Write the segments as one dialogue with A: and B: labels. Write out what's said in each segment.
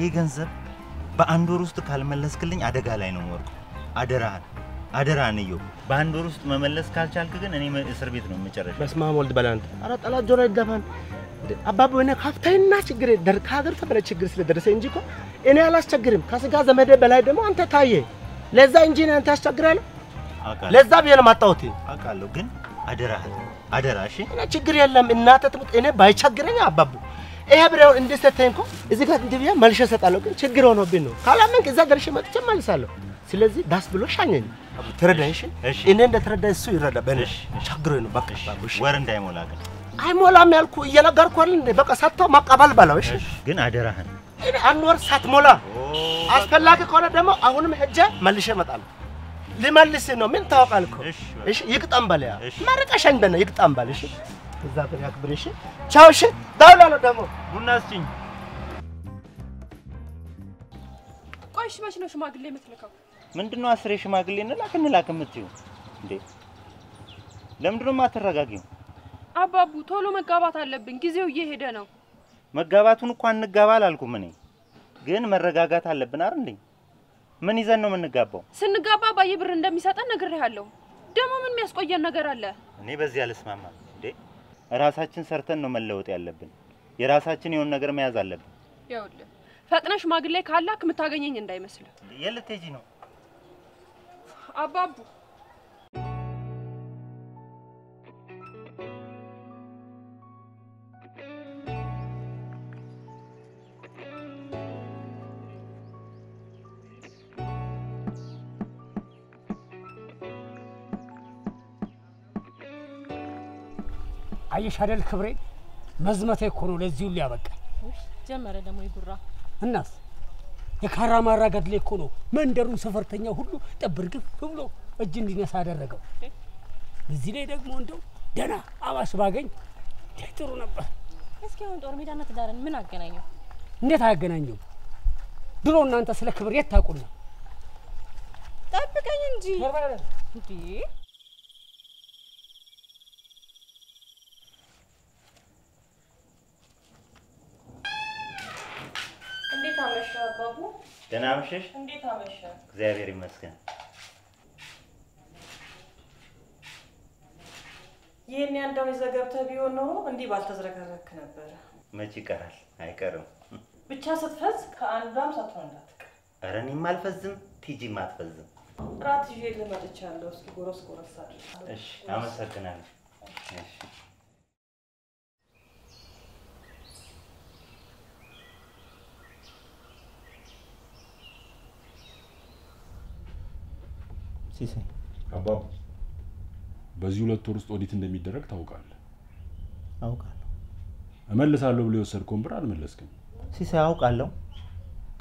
A: ይሄ ገንዘብ በአንድ ወር ውስጥ ካልመለስክልኝ አደጋ ላይ ነው የምወርቀው። አደራህን አደራህን እዮብ፣ በአንድ ወር ውስጥ መመለስ ካልቻልክ ግን እኔ እስር ቤት ነው የምጨረሻ።
B: በስመ አብ ወልድ በላንተ ኧረ ጠላት ጆሮ ይደፋን። አባቡ እኔ ከፍተኛ ችግር ደር- ከሀገር በላይ ችግር ስለደረሰ እንጂ እኮ እኔ አላስቸግርም። ከስጋ ዘመዴ በላይ ደግሞ አንተ ታየ። ለዛ እንጂ እኔ አንተ አስቸግራለሁ።
A: አውቃለሁ
B: ለዛ ብዬ ነው የማጣሁት።
A: አውቃለሁ፣ ግን አደራህን አደራ። እሺ
B: እኔ ችግር የለም እናተ ትሙት እኔ ባይቸግረኝ አባቡ ይሄ ብሬውን እንድሰተኝ እኮ እዚህ ጋር እንዲህ ብዬ መልሼ እሰጣለሁ። ግን ችግር ሆኖብኝ ነው። ካላመንክ እዛ ደርሼ መጥቼ መልሳለሁ። ስለዚህ ዳስ ብሎ ሻኘኝ። አቡ ተረዳኝ። እሺ እኔ እንደተረዳኝ እሱ ይረዳ። በእኔ ቸግሮኝ ነው። በቃ
A: ወር እንዳይሞላ ግን
B: አይሞላም ያልኩ እየነገርኩ አይደል እንዴ? በቃ ሰጥቶ መቀበል በለው። እሺ
A: ግን አደራህን
B: አንድ ወር ሳትሞላ አስፈላጊ ከሆነ ደግሞ አሁንም ሄጄ መልሼ እመጣለሁ። ልመልስ ነው ምን ታውቃል እኮ
A: እሺ፣
B: ይቅጠም በል ያ
A: እሺ።
B: መርቀሸኝ በነ ይቅጠም በል እሺ እዛ ብር ያክብር እሺ ቻው እሺ ደውላለሁ ደግሞ
A: ቡና ስጭኝ።
C: ቆይ እሺ፣ መች ነው ሽማግሌ የምትልከው?
A: ምንድነው አስሬ ሽማግሌ እንላክ እንላክ የምትይው እንዴ? ለምንድነው የማትረጋጊው?
C: አባቡ ቶሎ መጋባት አለብን፣ ጊዜው እየሄደ ነው።
A: መጋባቱን እኮ አንጋባ አላልኩም እኔ፣ ግን መረጋጋት አለብን አይደል እንዴ? ምን ይዘን ነው የምንጋባው?
C: ስንጋባ አባዬ ብር እንደሚሰጠን ነግሬሃለሁ። ደግሞ ምን የሚያስቆየን ነገር አለ?
A: እኔ በዚህ አልስማማም ራሳችን ሰርተን ነው መለወጥ ያለብን። የራሳችን የሆነ ነገር መያዝ አለብን።
C: ይኸውልህ ፈጥነ ሽማግሌ ካላክ የምታገኘኝ እንዳይመስልህ
A: የት ልትሄጂ ነው?
C: አባቡ።
D: አየሽ አይደል ክብሬ መዝመቴ እኮ ነው ለዚህ ሁሉ ያበቃል።
E: ጀመረ ደግሞ ይጉራ
D: እናስ የካራ ማራ ገድሌ እኮ ነው መንደሩን ሰፈርተኛ ሁሉ ጠብር ግፍ ብሎ እጅ እንዲነሳ አደረገው። እዚህ ላይ ደግሞ እንደው ደህና አባስ ባገኝ ጥሩ ነበር።
E: እስኪ አሁን ጦር ሜዳና ትዳርን ምን አገናኘው?
D: እንዴት አያገናኘው? ድሮ እናንተ ስለ ክብር የት ታውቁና?
E: ጠብቀኝ እንጂ እንዴ! አመሸ አባቡ?
A: ደህና አመሸሽ?
E: እንዴት አመሸ?
A: እግዚአብሔር ይመስገን።
E: ይህን ያንዳውን ይዘህ ገብተህ ቢሆን ኖሮ እንዲህ ባልተዝረከረክ ነበረ።
A: መች ይቀራል? አይቀርም።
E: ብቻ ስትፈዝ ከአንዷም ሳትሆን እንዳትቀር።
A: ኧረ እኔም አልፈዝም፣ ቲጂም አትፈዝም።
E: ራት ይዤልህ መጥቻለሁ። እስኪ ጎረስ ጎረስ አድርግ።
A: እሺ፣ አመሰግናለሁ። እሺ። ሲሳይ
F: አባቡ በዚህ ሁለት ወር ውስጥ ኦዲት እንደሚደረግ ታውቃለህ።
A: አውቃለሁ።
F: እመልሳለሁ ብሎ የወሰድከውን ብር አልመለስክም።
A: ሲሳይ አውቃለሁ።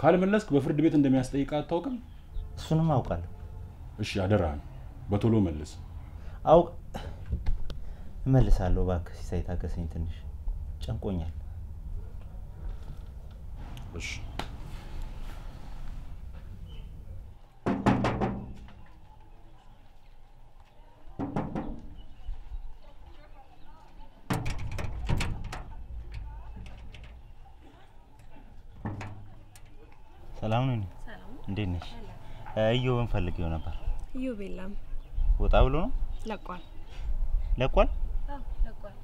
F: ካልመለስክ በፍርድ ቤት እንደሚያስጠይቅ አታውቅም?
A: እሱንም አውቃለሁ።
F: እሺ አደራህን በቶሎ መልስ።
A: አውቅ እመልሳለሁ። እባክህ ሲሳይ ታገሰኝ፣ ትንሽ ጨንቆኛል።
F: እሺ
A: እዮብን ፈልጌው ነበር።
C: እዮብ የለም፣
A: ወጣ ብሎ ነው
C: ለቋል።
A: ለቋል
C: ለቋል።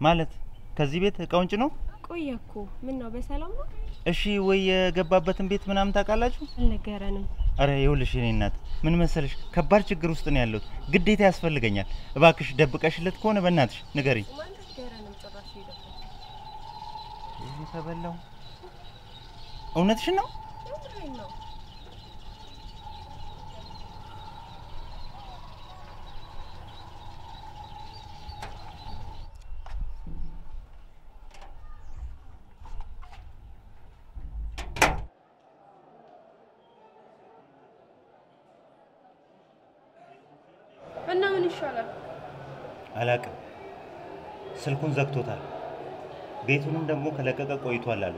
A: ማለት ከዚህ ቤት እቃውን ጭኖ?
C: ቆየ እኮ ምን ነው በሰላም ነው?
A: እሺ ወይ የገባበትን ቤት ምናምን ታውቃላችሁ?
C: አልነገረንም።
A: አረ ይኸውልሽ የኔ እናት ምን መሰለሽ፣ ከባድ ችግር ውስጥ ነው ያለሁት። ግዴታ ያስፈልገኛል። እባክሽ ደብቀሽለት ከሆነ በእናትሽ ንገሪኝ። ተበላው። እውነትሽን ነው?
C: ነው እና ምን ይሻላል?
A: አላቅም። ስልኩን ዘግቶታል። ቤቱንም ደግሞ ከለቀቀ ቆይቷል አሉ።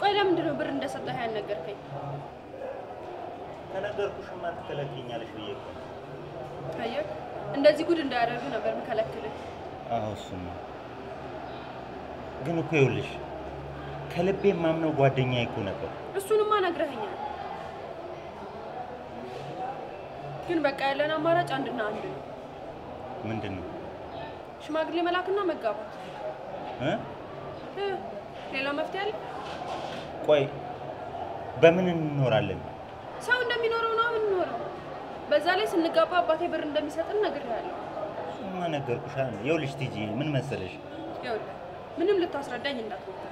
C: ቆይ ለምንድን ነው ብር እንደሰጠህ ያልነገርከኝ?
A: ከነገርኩሽማ ትከለክኛለሽ ብዬ እኮ
C: አየህ፣ እንደዚህ ጉድ እንዳያደርግ ነበር የምከለክልህ።
A: አዎ እሱማ ግን እኮ ይኸውልሽ ከልቤ የማምነው ጓደኛዬ እኮ ነበር።
C: እሱንማ ነግረኸኛል። ግን በቃ ያለን አማራጭ አንድና አንድ ነው።
A: ምንድን ነው
C: ሽማግሌ መላክና መጋባት
A: እ?
C: እ፣ ሌላ መፍትሄ አለ?
A: ቆይ በምን እንኖራለን?
C: ሰው እንደሚኖረው ነው የምንኖረው። በዛ ላይ ስንጋባ አባቴ ብር እንደሚሰጥን ነግሬሃለሁ።
A: እሱማ ነገርኩሽ? ይኸውልሽ ቲጂ ምን መሰለሽ
C: ይኸውልህ ምንም ልታስረዳኝ እንዳትሞክር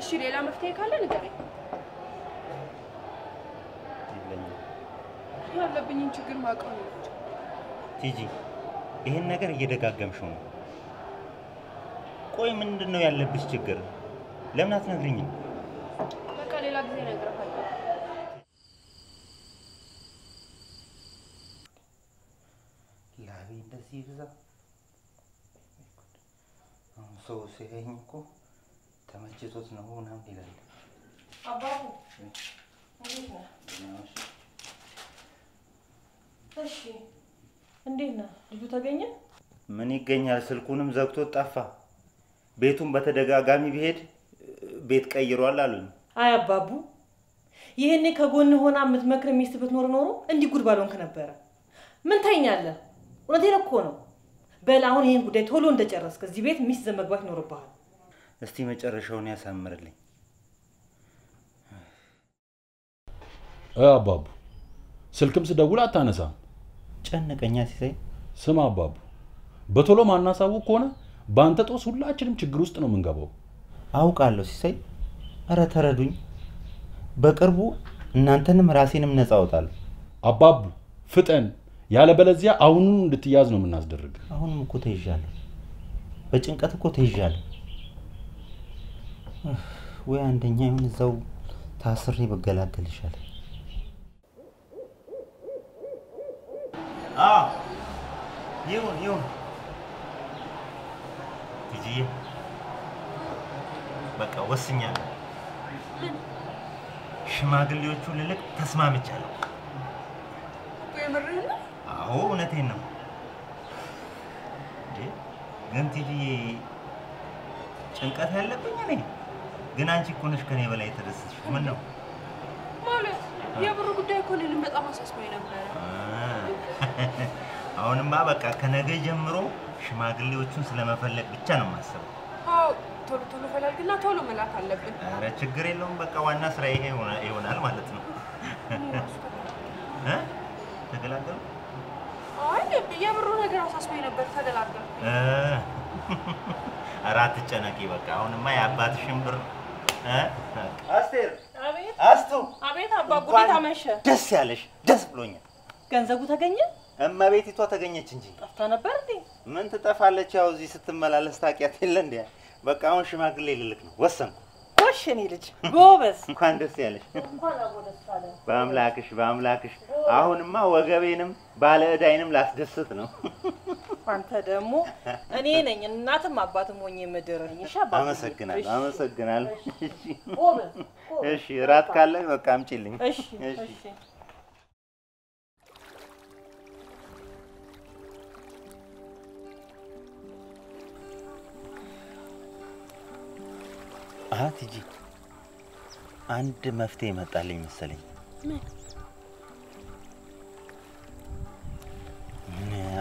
C: እሺ። ሌላ መፍትሄ ካለ ንገረኝ። ያለብኝን ችግር ማውቀው ነው።
A: ቲጂ ይህን ነገር እየደጋገምሽው ነው። ቆይ ምንድን ነው ያለብሽ ችግር? ለምን አትነግሪኝም?
C: በቃ ሌላ ጊዜ እነግርሃለሁ።
A: ላቤ እንደዚህ ይብዛ። አሁን ሰው ሲያየኝ እኮ ተመችቶት ነው ምናምን ይላል።
E: አባቡ እንዴት ነህ? እሺ እንዴት ነህ? ልጁ ተገኘ?
A: ምን ይገኛል? ስልኩንም ዘግቶት ጠፋ። ቤቱን በተደጋጋሚ ብሄድ ቤት ቀይሯል አሉኝ።
E: አይ አባቡ፣ ይህኔ ከጎን ሆና የምትመክር ሚስት ብትኖር ኖሮ እንዲህ ጉድ ባልሆንክ ነበረ። ምን ታይኛለህ? እውነቴን እኮ ነው። በል አሁን ይህን ጉዳይ ቶሎ እንደጨረስክ እዚህ ቤት ሚስት ይዘህ መግባት ይኖርብሃል።
A: እስቲ መጨረሻውን ያሳምርልኝ።
F: እ አባቡ ስልክም ስደውል አታነሳም።
A: ጨነቀኛ ሲሳይ።
F: ስማ አባቡ፣ በቶሎ ማናሳውቅ ከሆነ በአንተ ጦስ ሁላችንም ችግር ውስጥ ነው የምንገባው።
A: አውቃለሁ ሲሳይ። እረ ተረዱኝ። በቅርቡ እናንተንም ራሴንም ነፃ አወጣለሁ።
F: አባቡ ፍጠን፣ ያለበለዚያ አሁኑኑ እንድትያዝ ነው የምናስደርግ።
A: አሁንም እኮ ተይዣለሁ። በጭንቀት እኮ ተይዣለሁ። ወይ አንደኛ ይሁን እዛው ታስሬ በገላገል ይሻላል። አዎ ይሁን ይሁን። ልጅዬ በቃ ወስኛለሁ። ሽማግሌዎቹ ልልክ ተስማምቻለሁ።
C: የምርህን ነው?
A: አዎ እውነቴን ነው። ግን ቲጂዬ ጭንቀት ያለብኝ እኔ ግን አንቺ እኮ ነሽ ከኔ በላይ የተደሰትሽ። ምን ነው
C: ማለት የብሩ ጉዳይ እኮ እኔንም በጣም አሳስቦኝ ነበረ።
A: አሁንማ በቃ ከነገ ጀምሮ ሽማግሌዎቹን ስለመፈለግ ብቻ ነው የማስበው።
C: አዎ ቶሎ ቶሎ ፈላልግና ቶሎ መላክ አለብን።
A: ኧረ ችግር የለውም። በቃ ዋና ስራ ይሄ ይሆና- ይሆናል ማለት ነው። እ? ተገላገሉ
C: አይ የብሩ ነገር አሳስቦኝ ነበር፣ ተገላገልኩ።
A: እ፣ ኧረ አትጨነቂ። በቃ አሁንማ የአባትሽን ብር እ? አስቴር
E: አቤት
A: አስቱ
E: አቤት፣ ቤት አመሸ።
A: ደስ ያለሽ። ደስ ብሎኛል።
E: ገንዘቡ ተገኘ?
A: እመቤቲቷ ተገኘች እንጂ
E: ጠፍታ ነበር እንዴ?
A: ምን ትጠፋለች? ያው እዚህ ስትመላለስ ታውቂያት የለ እንዴ? በቃ አሁን ሽማግሌ ልልክ ነው ወሰንኩ።
E: ጎሽ የኔ ልጅ ጎበዝ።
A: እንኳን ደስ ያለሽ።
E: እንኳን አብሮ ደስ አለ።
A: በአምላክሽ በአምላክሽ። አሁንማ ወገቤንም ባለ ዕዳይንም ላስደስት ነው።
E: አንተ ደግሞ እኔ ነኝ እናትም አባትም ሆኜ ምድር እሺ አባቡ።
A: አመሰግናለሁ አመሰግናለሁ። እሺ
E: ጎበዝ
A: እሺ፣ እራት ካለ በቃ አምጪልኝ።
E: እሺ
A: እሺ። ቲጂ፣ አንድ መፍትሄ መጣልኝ መሰለኝ። ምን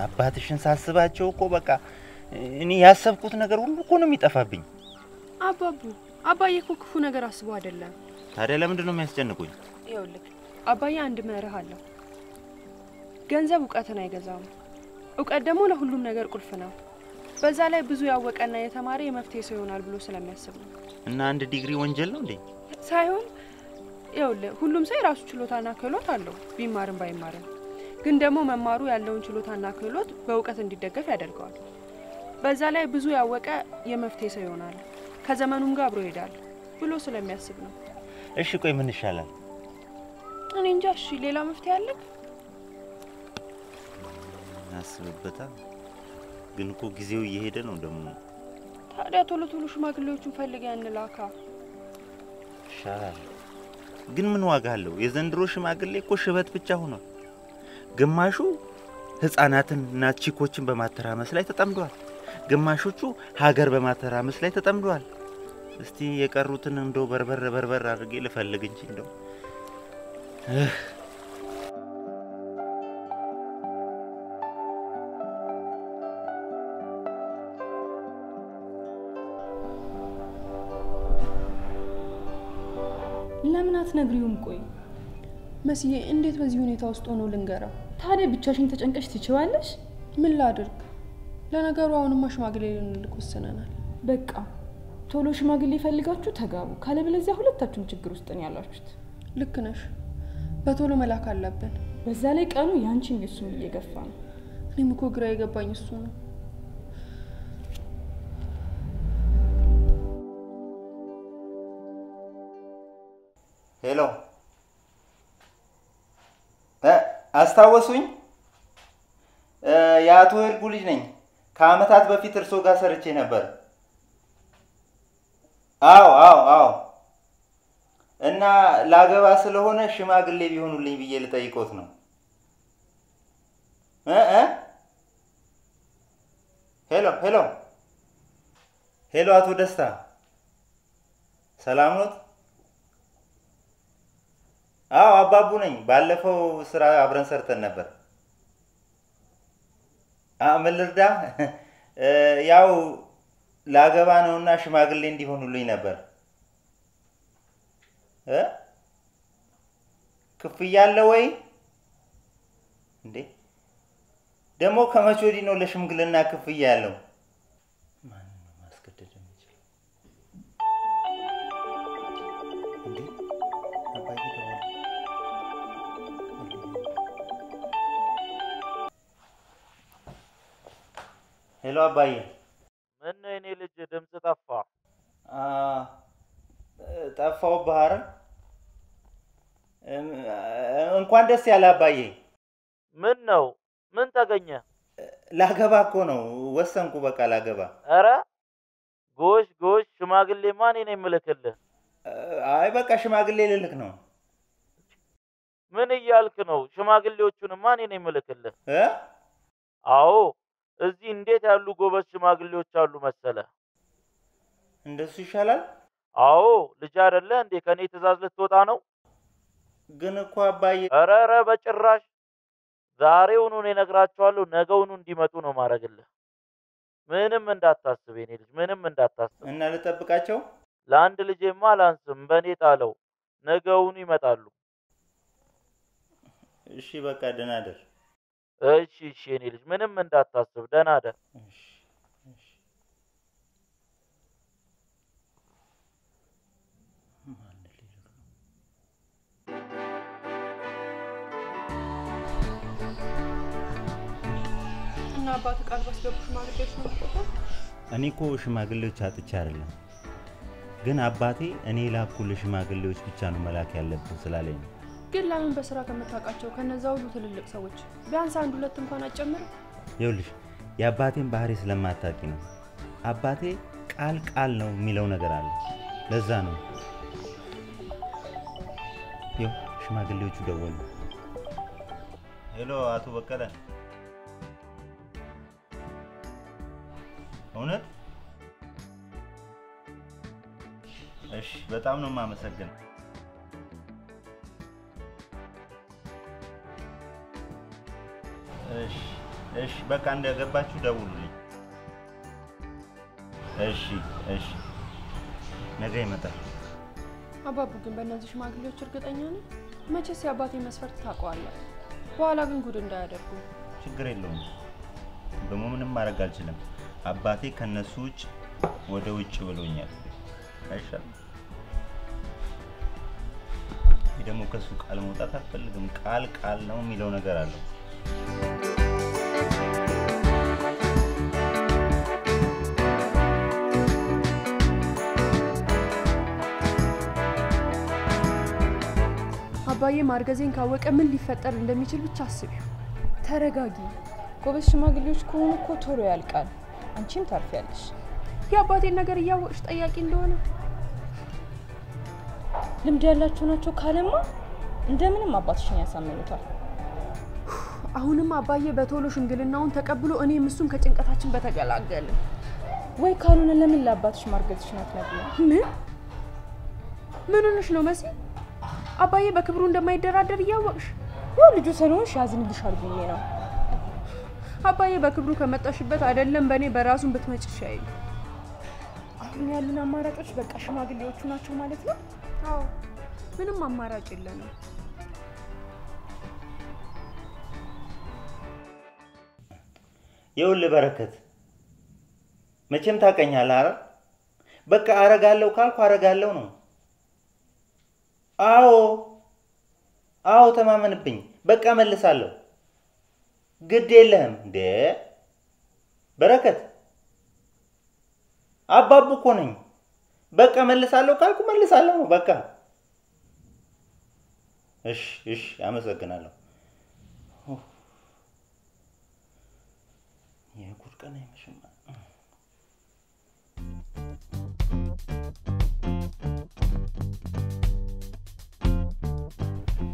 A: አባትሽን ሳስባቸው እኮ በቃ እኔ ያሰብኩት ነገር ሁሉ እኮ ነው የሚጠፋብኝ።
C: አባቡ አባዬ እኮ ክፉ ነገር አስቦ አይደለም።
A: ታዲያ ለምንድን ነው የሚያስጨንቁኝ?
C: ይኸውልህ አባዬ አንድ መርህ አለው። ገንዘብ እውቀትን አይገዛውም። እውቀት ደግሞ ለሁሉም ነገር ቁልፍ ነው። በዛ ላይ ብዙ ያወቀና የተማረ የመፍትሄ ሰው ይሆናል ብሎ ስለሚያስብ ነው።
A: እና አንድ ዲግሪ ወንጀል ነው እንዴ?
C: ሳይሆን ይኸውልህ ሁሉም ሰው የራሱ ችሎታና ክህሎት አለው ቢማርም ባይማርም። ግን ደግሞ መማሩ ያለውን ችሎታና ክህሎት በእውቀት እንዲደገፍ ያደርገዋል። በዛ ላይ ብዙ ያወቀ የመፍትሄ ሰው ይሆናል፣ ከዘመኑም ጋር አብሮ ይሄዳል ብሎ ስለሚያስብ ነው።
A: እሺ ቆይ ምን ይሻላል?
C: እኔ እንጃ። እሺ ሌላ መፍትሄ አለ?
A: አስብበታ። ግን እኮ ጊዜው እየሄደ ነው ደግሞ
C: ታዲያ ቶሎ ቶሎ ሽማግሌዎቹን ፈልገ እንላካ።
A: ይሻላል። ግን ምን ዋጋ አለው? የዘንድሮ ሽማግሌ እኮ ሽበት ብቻ ሆኗል። ግማሹ ህፃናትን እና ቺኮችን በማተራመስ ላይ ተጠምዷል። ግማሾቹ ሀገር በማተራመስ ላይ ተጠምደዋል። እስቲ የቀሩትን እንደው በርበር በርበር አድርጌ ልፈልግ እንጂ እንደው
G: ለምን አትነግሪውም? ቆይ
C: መስዬ እንዴት በዚህ ሁኔታ ውስጥ ሆኖ ልንገረው?
G: ታዲያ ብቻሽን ተጨንቀሽ ትችዋለሽ?
C: ምን ላድርግ? ለነገሩ አሁንማ ሽማግሌ ልንልክ ወስነናል።
G: በቃ ቶሎ ሽማግሌ ፈልጋችሁ ተጋቡ፣ ካለበለዚያ ሁለታችሁም ችግር ውስጥ ነው ያላችሁት።
C: ልክ ነሽ። በቶሎ መላክ አለብን።
G: በዛ ላይ ቀኑ ያንቺም የሱም እየገፋ ነው።
C: እኔም እኮ ግራ የገባኝ እሱ ነው።
A: ሄሎ አስታወሱኝ? የአቶ እርጉ ልጅ ነኝ። ከአመታት በፊት እርሶ ጋር ሰርቼ ነበር። አዎ አዎ አዎ። እና ላገባ ስለሆነ ሽማግሌ ቢሆኑልኝ ብዬ ልጠይቆት ነው። ሄሎ ሄሎ ሄሎ፣ አቶ ደስታ ሰላም ኖት? አዎ አባቡ ነኝ። ባለፈው ስራ አብረን ሰርተን ነበር። ምን ልርዳ? ያው ላገባ ነውና ሽማግሌ እንዲሆኑልኝ ነበር። ክፍያ አለ ወይ እንዴ? ደግሞ ከመቼ ወዲህ ነው ለሽምግልና ክፍያ ያለው? ሄሎ አባዬ።
H: ምን ነው የኔ ልጅ ድምፅ ጠፋ?
A: ጠፋው ባህር እንኳን ደስ ያለ አባዬ።
H: ምን ነው ምን ተገኘ?
A: ላገባ እኮ ነው ወሰንኩ። በቃ ላገባ።
H: ኧረ ጎሽ ጎሽ፣ ሽማግሌ ማን ነው የምልክልህ?
A: አይ በቃ ሽማግሌ ልልክ ነው
H: ምን እያልክ ነው? ሽማግሌዎቹን ማን ነው የምልክልህ?
A: እ
H: አዎ እዚህ እንዴት ያሉ ጎበዝ ሽማግሌዎች አሉ መሰለ።
A: እንደሱ ይሻላል።
H: አዎ ልጅ አይደለ እንዴ? ከኔ ትእዛዝ ልትወጣ ነው?
A: ግን እኮ አባዬ
H: ኧረ ኧረ በጭራሽ ዛሬውኑ እኔ እነግራቸዋለሁ። ነገውኑ እንዲመጡ ነው ማድረግልህ። ምንም እንዳታስብ የኔ ልጅ ምንም እንዳታስብ።
A: እና ልጠብቃቸው።
H: ለአንድ ልጄማ አላንስም፣ በእኔ ጣለው። ነገውኑ ይመጣሉ።
A: እሺ በቃ ደህና ደር።
H: እሺ እሺ የኔ ልጅ ምንም እንዳታስብ፣ ደህና
C: የምትቆጣው?
A: እኔ እኮ ሽማግሌዎች አጥቼ አይደለም፣ ግን አባቴ እኔ ላኩልህ ሽማግሌዎች ብቻ ነው መላክ ያለብህ ስላለኝ ነው።
C: ግን ለምን በስራ ከምታውቃቸው ከነዛ ሁሉ ትልልቅ ሰዎች ቢያንስ አንድ ሁለት እንኳን አትጨምርም?
A: ይኸውልሽ የአባቴን ባህሪ ስለማታውቂ ነው። አባቴ ቃል ቃል ነው የሚለው ነገር አለ። ለዛ ነው። ይኸው ሽማግሌዎቹ ደወሉ። ሄሎ አቶ በቀለ፣ እውነት? እሺ፣ በጣም ነው የማመሰግነው። እሺ እሺ፣ በቃ እንደገባችሁ ደውሉልኝ። እሺ እሺ፣ ነገ ይመጣል።
C: አባቡ ግን በእነዚህ ሽማግሌዎች እርግጠኛ ነኝ? መቼስ የአባቴ መስፈርት ታውቀዋለህ። በኋላ ግን ጉድ እንዳያደርጉ።
A: ችግር የለውም። ደግሞ ምንም ማድረግ አልችልም። አባቴ ከነሱ ውጭ ወደ ውጭ ብሎኛል። አይሻልም? ደግሞ ከሱ ቃል መውጣት አልፈልግም። ቃል ቃል ነው የሚለው ነገር አለው።
C: አባዬ ማርገዜን ካወቀ ምን ሊፈጠር እንደሚችል ብቻ አስቢው።
G: ተረጋጊ። ጎበዝ ሽማግሌዎች ከሆኑ እኮ ቶሎ ያልቃል። አንቺም ታርፊያለሽ።
C: የአባቴን ነገር እያወቅሽ ጠያቂ እንደሆነ
G: ልምድ ያላቸው ናቸው ካለማ እንደምንም አባትሽን ያሳምኑታል።
C: አሁንም አባዬ በቶሎ ሽምግልናውን ተቀብሎ እኔም እሱም ከጭንቀታችን በተገላገልን።
G: ወይ ካልሆነ ለምን ለአባትሽ ማርገዝሽን አትነግሪው?
C: ምን ምን ሆነሽ ነው መሲ? አባዬ በክብሩ እንደማይደራደር እያወቅሽ
G: ያው ልጁ ስለሆንሽ ያዝንልሻል ብዬ ነው።
C: አባዬ በክብሩ ከመጣሽበት አይደለም በእኔ በራሱን ብትመጭ ይሻይል።
G: አሁን ያሉን አማራጮች በቃ ሽማግሌዎቹ ናቸው ማለት ነው።
C: አዎ ምንም አማራጭ የለንም።
A: ይኸውልህ በረከት፣ መቼም ታውቀኛለህ አይደል? በቃ አረጋለሁ ካልኩ አረጋለሁ ነው። አዎ አዎ፣ ተማመንብኝ። በቃ መልሳለሁ። ግድ የለህም እንዴ በረከት። አባቡ እኮ ነኝ። በቃ መልሳለሁ ካልኩ መልሳለሁ ነው በቃ። እሺ እሺ፣ አመሰግናለሁ።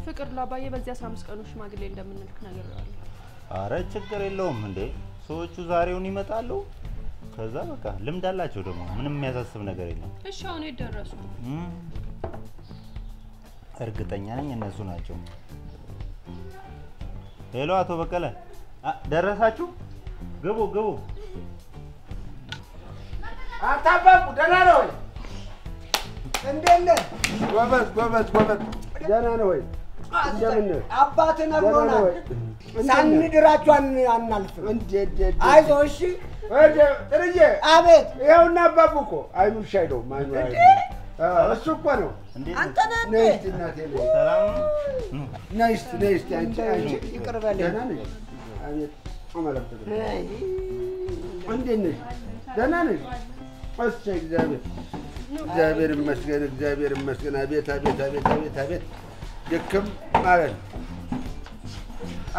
C: ፍቅር ለአባዬ በዚህ አስራ አምስት ቀኑ ሽማግሌ እንደምንልክ ነግሬዋለሁ።
A: አረ ችግር የለውም እንዴ ሰዎቹ ዛሬውን ይመጣሉ። ከዛ በቃ ልምድ አላቸው ደግሞ ምንም የሚያሳስብ ነገር የለም።
C: እሺ አሁን የት ደረሱ?
A: እም፣ እርግጠኛ ነኝ እነሱ ናቸው። ሄሎ አቶ በቀለ አ፣ ደረሳችሁ? ግቡ ግቡ።
I: አታባቡ ደህና ነው ወይ? እንዴት ነህ? ጎበዝ ጎበዝ ጎበዝ። ደህና ነው ወይ?
J: አባት ነግሮናል።
I: ወይ?
J: ሳንድራችሁ አናልፍም። አይዞህ እሺ።
I: ጥርዬ
J: አቤት
I: ይኸውና አባቡ እኮ አይኑ እሺ አይለውም። አይኑ እሱ እኮ ነው።
A: እንዴት
J: አንተ ነህ እንዴ?
I: ነይ እስቲ እናቴ ነይ።
A: ሰላም ነው?
I: ነይ እስቲ ነይ እስቲ አንቺ አንቺ
J: ይቅር በለኝ።
I: ደህና ነሽ? አቤት አመለክት
J: አይ፣
I: እንዴት ነሽ? ደህና ነሽ? እግዚአብሔር እግዚአብሔር ይመስገን እግዚአብሔር ይመስገን። አቤት አቤት አቤት አቤት አቤት ድክም ማለት ነው።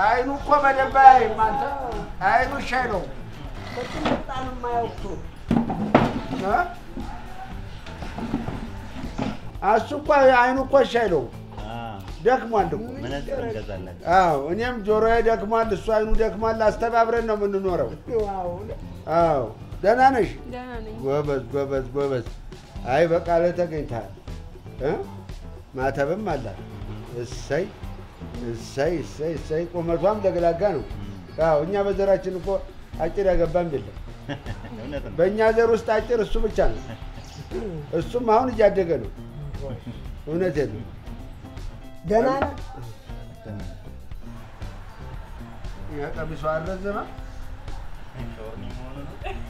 I: አይኑ እኮ በደንብ አያይም አንተ አይኑ
J: በጣም የማያውቁ
I: እ? እሱ እኮ አይኑ እኮ እሺ አይለውም
A: አ፣
I: ደክሟል እኮ። አዎ እኔም ጆሮዬ ደክሟል፣ እሱ አይኑ ደክሟል። አስተባብረን ነው የምንኖረው። አዎ ደህና ነሽ? ጎበዝ ጎበዝ ጎበዝ። አይ በቃለ ተገኝተሃል እ? ማተብም አላት። እሰይ እሰይ እሰይ እሰይ። ቁመቷም ለግላጋ ነው። አዎ እኛ በዘራችን እኮ አጭር ያገባም የለም።
A: እውነት ነው።
I: በእኛ ዘር ውስጥ አጭር እሱ ብቻ ነው። እሱም አሁን እያደገ ነው። እውነቴን ነው።
J: ደህና
A: ነው።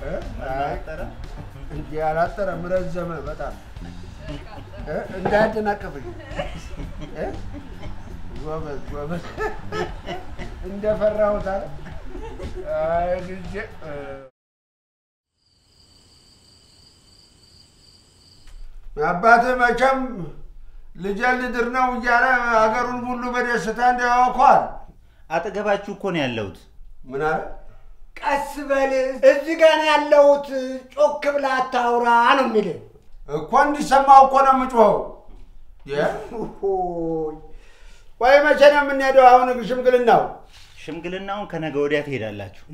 I: እ? አይ
A: አጠረ?
I: እንዲህ አላጠረም፣ ረዘመ በጣም እ? ጎበዝ ጎበዝ እንደፈራሁት አለ። አይ ልጄ አባትህ መቼም ልጄን ልድር ነው እያለ ሀገሩን ሁሉ በደስታ እንዲያወኳል።
A: አጠገባችሁ እኮ ነው ያለሁት።
I: ምን አለ?
J: ቀስ በል እዚህ ጋር ነው ያለሁት። ጮክ ብለህ አታውራ ነው የሚልህ።
I: እኮ እንዲሰማው እኮ ነው የምጮኸው። ቆይ መቼ ነው የምንሄደው? አሁን ሽምግልናው
A: ሽምግልናውን ከነገ ወዲያ ትሄዳላችሁ።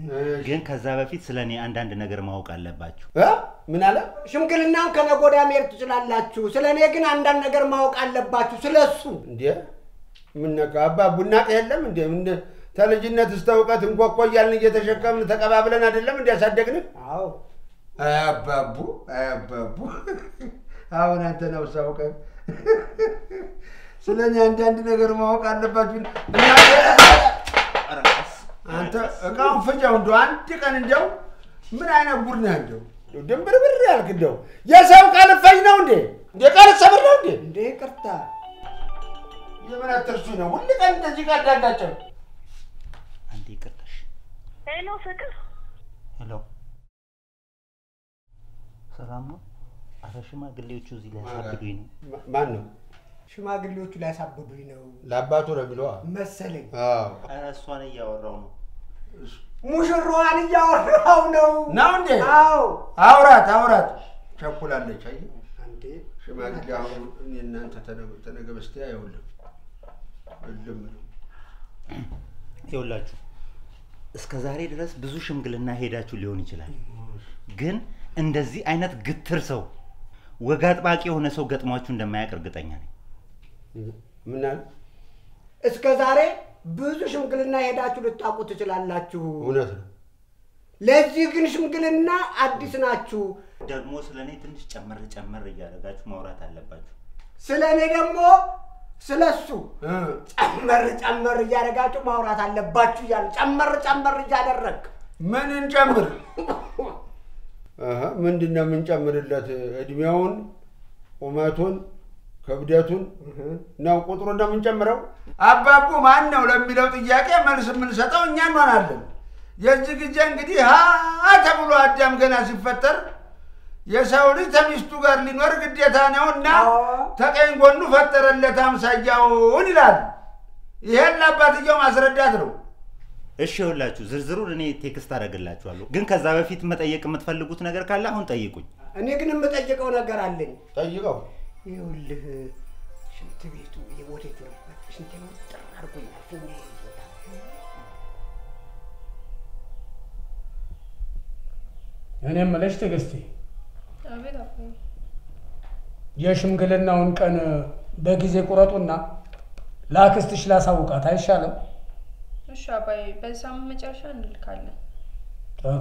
A: ግን ከዛ በፊት ስለ እኔ አንዳንድ ነገር ማወቅ አለባችሁ።
I: እ? ምን አለ?
J: ሽምግልናውን ከነገ ወዲያ መሄድ ትችላላችሁ። ስለ እኔ ግን አንዳንድ ነገር ማወቅ አለባችሁ። ስለ እሱ
I: እንዴ ምን ነካ? አባ ቡናቅ የለም እንዴ? ምን ተልጅነት እስከ እውቀት እንቆቆ እያልን እየተሸከምን ተቀባብለን አይደለም እንዲያሳደግን?
J: አዎ
I: አያባቡ አያባቡ። አሁን አንተ ነው ሳውቀ ስለ እኔ አንዳንድ ነገር ማወቅ አለባችሁ። አንተ እቃውን ፍጃው እንደው አንድ ቀን እንደው ምን አይነት ጉድ ነህ እንደው ድንብርብር ያልክ እንደው የሰው ቃል ፈጅ ነው እንዴ? እንደ ቃል ሰብር ነው እንዴ?
J: እንዴ ቅርታ
I: የምን አትርሱ ነው ሁል ቀን እንደዚህ ጋር ዳጋቸው
A: አንዴ ይቅርታሽ።
K: ሄሎ ፍቅር፣
A: ሄሎ፣ ሰላም ነው? ሽማግሌዎቹ እዚህ ሊያሳብዱኝ ነው።
I: ማን ነው?
J: ሽማግሌዎቹ ሊያሳብዱኝ ነው
I: ለአባቱ ነው የሚለዋ።
J: መሰለኝ።
I: አዎ
A: አረ እሷን እያወራው ነው።
J: ሙሽራዋን እያወራው ነው
I: ነው እንዴ?
J: አዎ
I: አውራት አውራት ቸኩላለች። አየህ
J: እንዴ
I: ሽማግሌ አሁን እኔ እናንተ ተነገ- ተነገ በስቲያ ይኸውልህ እልም ነው።
A: ይኸውላችሁ እስከ ዛሬ ድረስ ብዙ ሽምግልና ሄዳችሁ ሊሆን ይችላል። ግን እንደዚህ አይነት ግትር ሰው ወግ አጥባቂ የሆነ ሰው ገጥሟችሁ እንደማያውቅ እርግጠኛ ነኝ።
J: ምን አለ? እስከ ዛሬ ብዙ ሽምግልና ሄዳችሁ ልታውቁ ትችላላችሁ።
I: እውነት ነው።
J: ለዚህ ግን ሽምግልና አዲስ ናችሁ።
A: ደግሞ ስለ እኔ ትንሽ ጨመር ጨመር እያደረጋችሁ ማውራት አለባችሁ።
J: ስለ እኔ ደግሞ ስለ እሱ ጨመር ጨመር እያደረጋችሁ ማውራት አለባችሁ እያለ ጨመር ጨመር እያደረግ
I: ምን እንጨምር? ምንድን ነው የምንጨምርለት? እድሜውን፣ ቁመቱን፣ ክብደቱን ነው ቁጥሩን ነው የምንጨምረው? አባቡ ማን ነው ለሚለው ጥያቄ መልስ የምንሰጠው እኛ እንሆናለን። የዚህ ጊዜ እንግዲህ ሀ ተብሎ አዳም ገና ሲፈጠር የሰው ልጅ ከሚስቱ ጋር ሊኖር ግዴታ ነውና ተቀኝ ጎኑ ፈጠረለት አምሳያውን ይላል። ይሄን ለአባትየው ማስረዳት ነው።
A: እሺ ይኸውላችሁ ዝርዝሩን እኔ text አደርግላችኋለሁ። ግን ከዛ በፊት መጠየቅ የምትፈልጉት ነገር ካለ አሁን ጠይቁኝ።
J: እኔ ግን የምጠይቀው ነገር አለኝ።
I: ጠይቀው።
J: ይኸውልህ ሽንት ቤቱ ወዴት ነው? ሽንት ቤቱ ጥር አድርጎኛል። ፊኛ ይዞታል።
D: እኔ የምልሽ ትዕግስቴ
C: አቤት
D: የሽምግልናውን ቀን በጊዜ ቁረጡና ለአክስትሽ ላሳውቃት አይሻልም?
C: እሺ አባዬ፣ በዚህ ሳምንት መጨረሻ እንልካለን።
D: ጥሩ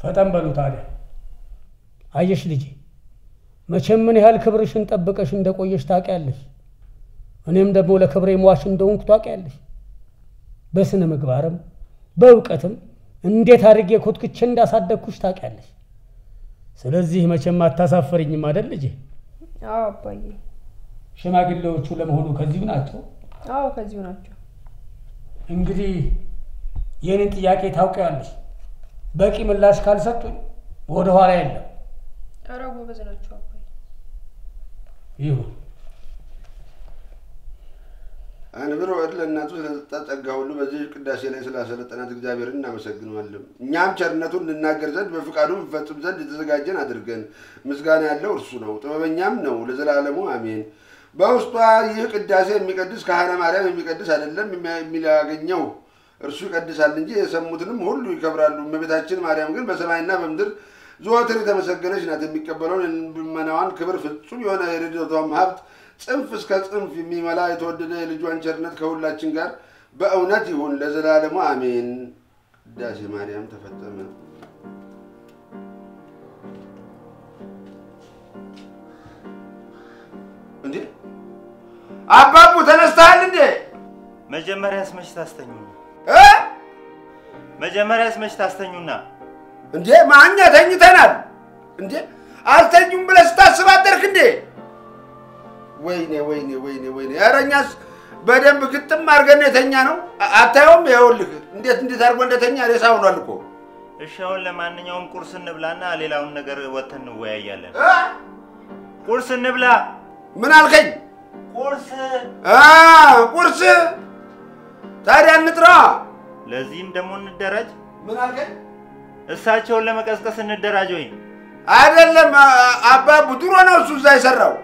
D: ፈጠን በሉ ታዲያ። አየሽ ልጄ፣ መቼም ምን ያህል ክብርሽን ጠብቀሽ እንደቆየሽ ታውቂያለሽ። እኔም ደግሞ ለክብሬ ሟች እንደሆንኩ ታውቂያለሽ። በስነ ምግባርም በእውቀትም እንዴት አድርጌ ኮትክቼ እንዳሳደግኩሽ ታውቂያለሽ። ስለዚህ መቼም አታሳፈርኝም አይደል ልጄ?
C: አዎ አባዬ።
D: ሽማግሌዎቹ ለመሆኑ ከዚሁ ናቸው?
C: አዎ ከዚሁ ናቸው።
D: እንግዲህ የኔን ጥያቄ ታውቂያለሽ። በቂ ምላሽ ካልሰጡኝ ወደ ኋላ የለም።
C: ኧረ ጎበዝ ናቸው አባዬ።
D: ይሁን
I: አንብሮ እድለ እናቱ ስለሰጣ ጸጋ ሁሉ በዚህ ቅዳሴ ላይ ስላሰለጠናት እግዚአብሔርን እናመሰግነዋለን። እኛም ቸርነቱን እንናገር ዘንድ በፍቃዱ እንፈጽም ዘንድ የተዘጋጀን አድርገን። ምስጋና ያለው እርሱ ነው፣ ጥበበኛም ነው ለዘላለሙ አሜን። በውስጧ ይህ ቅዳሴ የሚቀድስ ካህነ ማርያም የሚቀድስ አይደለም የሚያገኘው እርሱ ይቀድሳል እንጂ የሰሙትንም ሁሉ ይከብራሉ። እመቤታችን ማርያም ግን በሰማይና በምድር ዘወትር የተመሰገነች ናት። የሚቀበለውን ልመናዋን ክብር ፍጹም የሆነ የረድኤቷም ሀብት ጽንፍ እስከ ጽንፍ የሚመላ የተወደደ የልጇን ቸርነት ከሁላችን ጋር በእውነት ይሁን ለዘላለሙ አሜን። ቅዳሴ ማርያም ተፈጸመ። እንዴ አባቡ ተነስተሃል እንዴ?
A: መጀመሪያስ መች ታስተኙና
I: እ?
A: መጀመሪያስ መች ታስተኙና
I: እንዴ ማኛ ተኝተናል እንዴ? አልተኙም ብለህ ስታስብ አደርክ እንዴ? ወይኔ ወይኔ ወይኔ ወይኔ! ኧረ እኛስ በደንብ ግጥም አድርገን የተኛ ነው። አታየውም? ይኸውልህ እንዴት እንዴት አድርጎ እንደተኛ ሬሳ ሆኗል እኮ።
A: እሺ አሁን ለማንኛውም ቁርስ እንብላና ሌላውን ነገር ወጥተን እንወያያለን።
I: እ?
A: ቁርስ እንብላ።
I: ምን አልከኝ?
A: ቁርስ
I: ታዲያ እንጥራ።
A: ለዚህም ደግሞ እንደራጅ።
I: ምን አልከኝ?
A: እሳቸውን ለመቀስቀስ እንደራጅ ወይ?
I: አይደለም አባቡ ድሮ ነው እሱ እዛ የሰራው።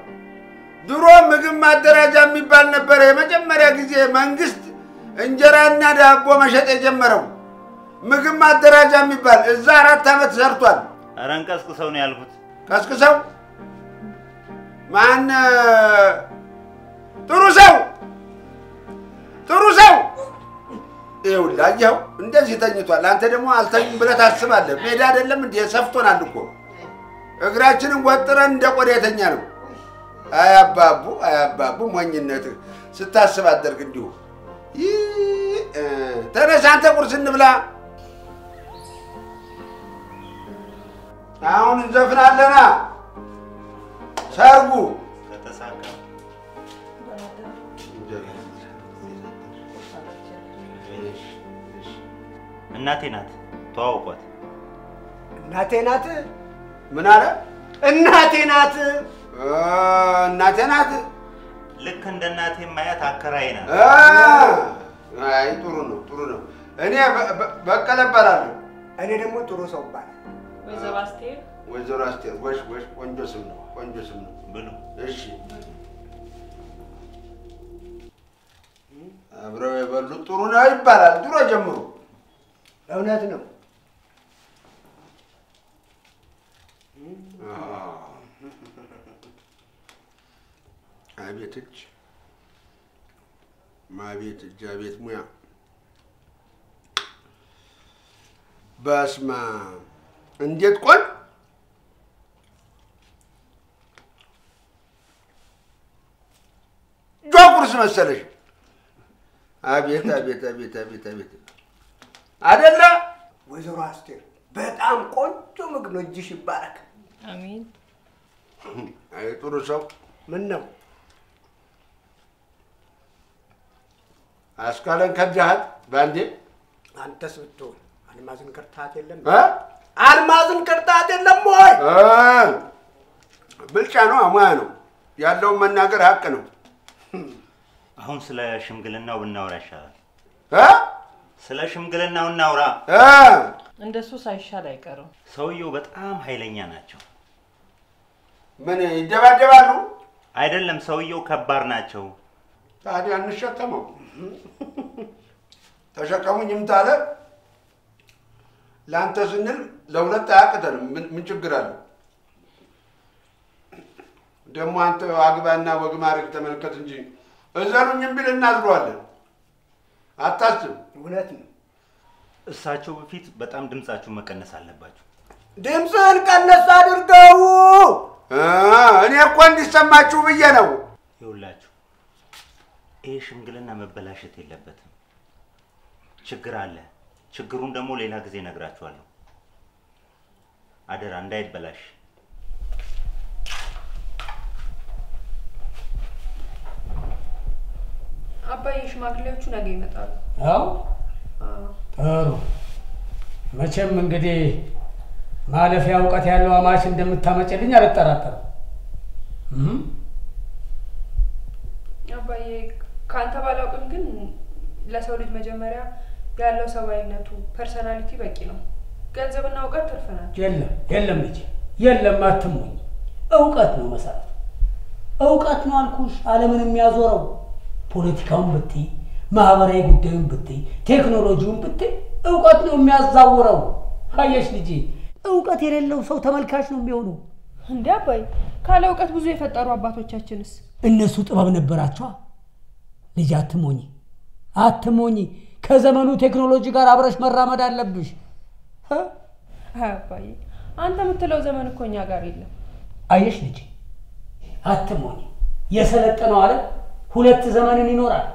I: ድሮ ምግብ ማደራጃ የሚባል ነበረ። የመጀመሪያ ጊዜ መንግስት እንጀራና ዳቦ መሸጥ የጀመረው ምግብ ማደራጃ የሚባል እዛ አራት ዓመት ሰርቷል።
A: ኧረ እንቀስቅሰው ነው ያልኩት።
I: ቀስቅሰው ማን ጥሩ ሰው ጥሩ ሰው ይኸውልህ፣ አየኸው እንደዚህ ተኝቷል። አንተ ደግሞ አልተኙም ብለህ ታስባለህ። ሜዳ አይደለም እንዴ? ሰፍቶናል እኮ እግራችንን ወጥረን እንደ ቆዳ የተኛ ነው። አያባቡ አያባቡ፣ ሞኝነትህ ስታስብ አደርግ እንዲሁ። ተነስ አንተ ቁርስ እንብላ። አሁን እንዘፍናለና ሰርጉ
A: እናቴ ናት፣ ተዋውቋት።
J: እናቴ ናት።
I: ምን አለ?
J: እናቴ ናት።
I: እናቴ ናት።
A: ልክ እንደ እናቴ ማያት አከራይ ናት።
I: እ፣ አይ ጥሩ ነው ጥሩ ነው። እኔ በቀለ እባላለሁ።
J: እኔ ደግሞ ጥሩ ሰው እባላለሁ።
E: ወይዘሮ አስቴር
I: ወይዘሮ አስቴር ጎሽ ጎሽ፣ ቆንጆ ስም ነው ቆንጆ ስም ነው።
A: ብሉ።
I: እሺ አብረው የበሉት ጥሩ ነው ይባላል። ድሮ ጀምሮ
J: እውነት ነው።
I: አቤት እጅ፣ አቤት እጅ፣ አቤት ሙያ። አብ እንዴት ቆን ጆቁርስ መሰለሽ። አቤት አቤት አቤት አቤት አቤት አደለ
J: ወይዘሮ አስቴር በጣም ቆንጆ ምግብ ነው። እጅሽ ይባረክ።
E: አሜን።
I: አይ ጥሩ ሰው
J: ምን ነው
I: አስካለን ከጃሃት በአንዴ
J: አንተስ ብትሆን አልማዝን ቅርታት የለም
I: እ?
J: አልማዝን ቅርታት የለም ወይ?
I: እ፣ ብልጫ ነው ሙያ ነው ያለውን መናገር ሀቅ ነው።
A: አሁን ስለ ሽምግልናው ብናወራ ይሻላል።
I: እ?
A: ስለ ሽምግልናው እናውራ።
I: እ፣
E: እንደሱ ሳይሻል አይቀርም።
A: ሰውየው በጣም ኃይለኛ ናቸው።
I: ምን ይደባደባሉ?
A: አይደለም፣ ሰውየው ከባድ ናቸው።
I: ታዲያ እንሸከመው። ተሸከሙኝም ታለ ለአንተ ስንል ለሁለት አያቅተንም። ምን ምን ችግር አለው? ደግሞ አንተ አግባና ወግ ማድረግ ተመልከት እንጂ እዘኑኝም ቢል እናዝረዋለን። አታስብ።
J: እውነት ነው።
A: እሳቸው በፊት በጣም ድምጻችሁ መቀነስ አለባችሁ።
J: ድምፅህን ቀነስ አድርገው።
I: እ፣ እኔ እኮ እንዲሰማችሁ ብዬ ነው።
A: ይኸውላችሁ ይሄ ሽምግልና መበላሸት የለበትም። ችግር አለ። ችግሩን ደግሞ ሌላ ጊዜ እነግራችኋለሁ። አደራ እንዳይበላሽ።
C: አባዬ ሽማግሌዎቹ ነገ ይመጣሉ። አዎ።
D: ጥሩ መቼም እንግዲህ ማለፊያ እውቀት ያለው አማች እንደምታመጭልኝ አልጠራጠርም።?
C: አባዬ ከአንተ ባላውቅም ግን ለሰው ልጅ መጀመሪያ ያለው ሰብአዊነቱ personality በቂ ነው። ገንዘብና እውቀት ትርፍ ናቸው።
D: የለም የለም ልጅ የለም፣ አትሙኝ። እውቀት ነው መሰረቱ። እውቀት ነው አልኩሽ፣ ዓለምን የሚያዞረው ፖለቲካውን ብትይ፣ ማህበራዊ ጉዳዩን ብትይ፣ ቴክኖሎጂውን ብትይ እውቀት ነው የሚያዛውረው። አየሽ ልጅ፣ እውቀት የሌለው ሰው ተመልካች ነው የሚሆነው።
C: እንዴ አባዬ ካለ እውቀት ብዙ የፈጠሩ አባቶቻችንስ
D: እነሱ ጥበብ ነበራቸዋ። ልጅ አትሞኝ፣ አትሞኝ። ከዘመኑ ቴክኖሎጂ ጋር አብረሽ መራመድ አለብሽ።
C: አባዬ አንተ የምትለው ዘመን እኮ እኛ ጋር የለም።
D: አየሽ ልጅ አትሞኝ። የሰለጠነው ዓለም ሁለት ዘመንን ይኖራል።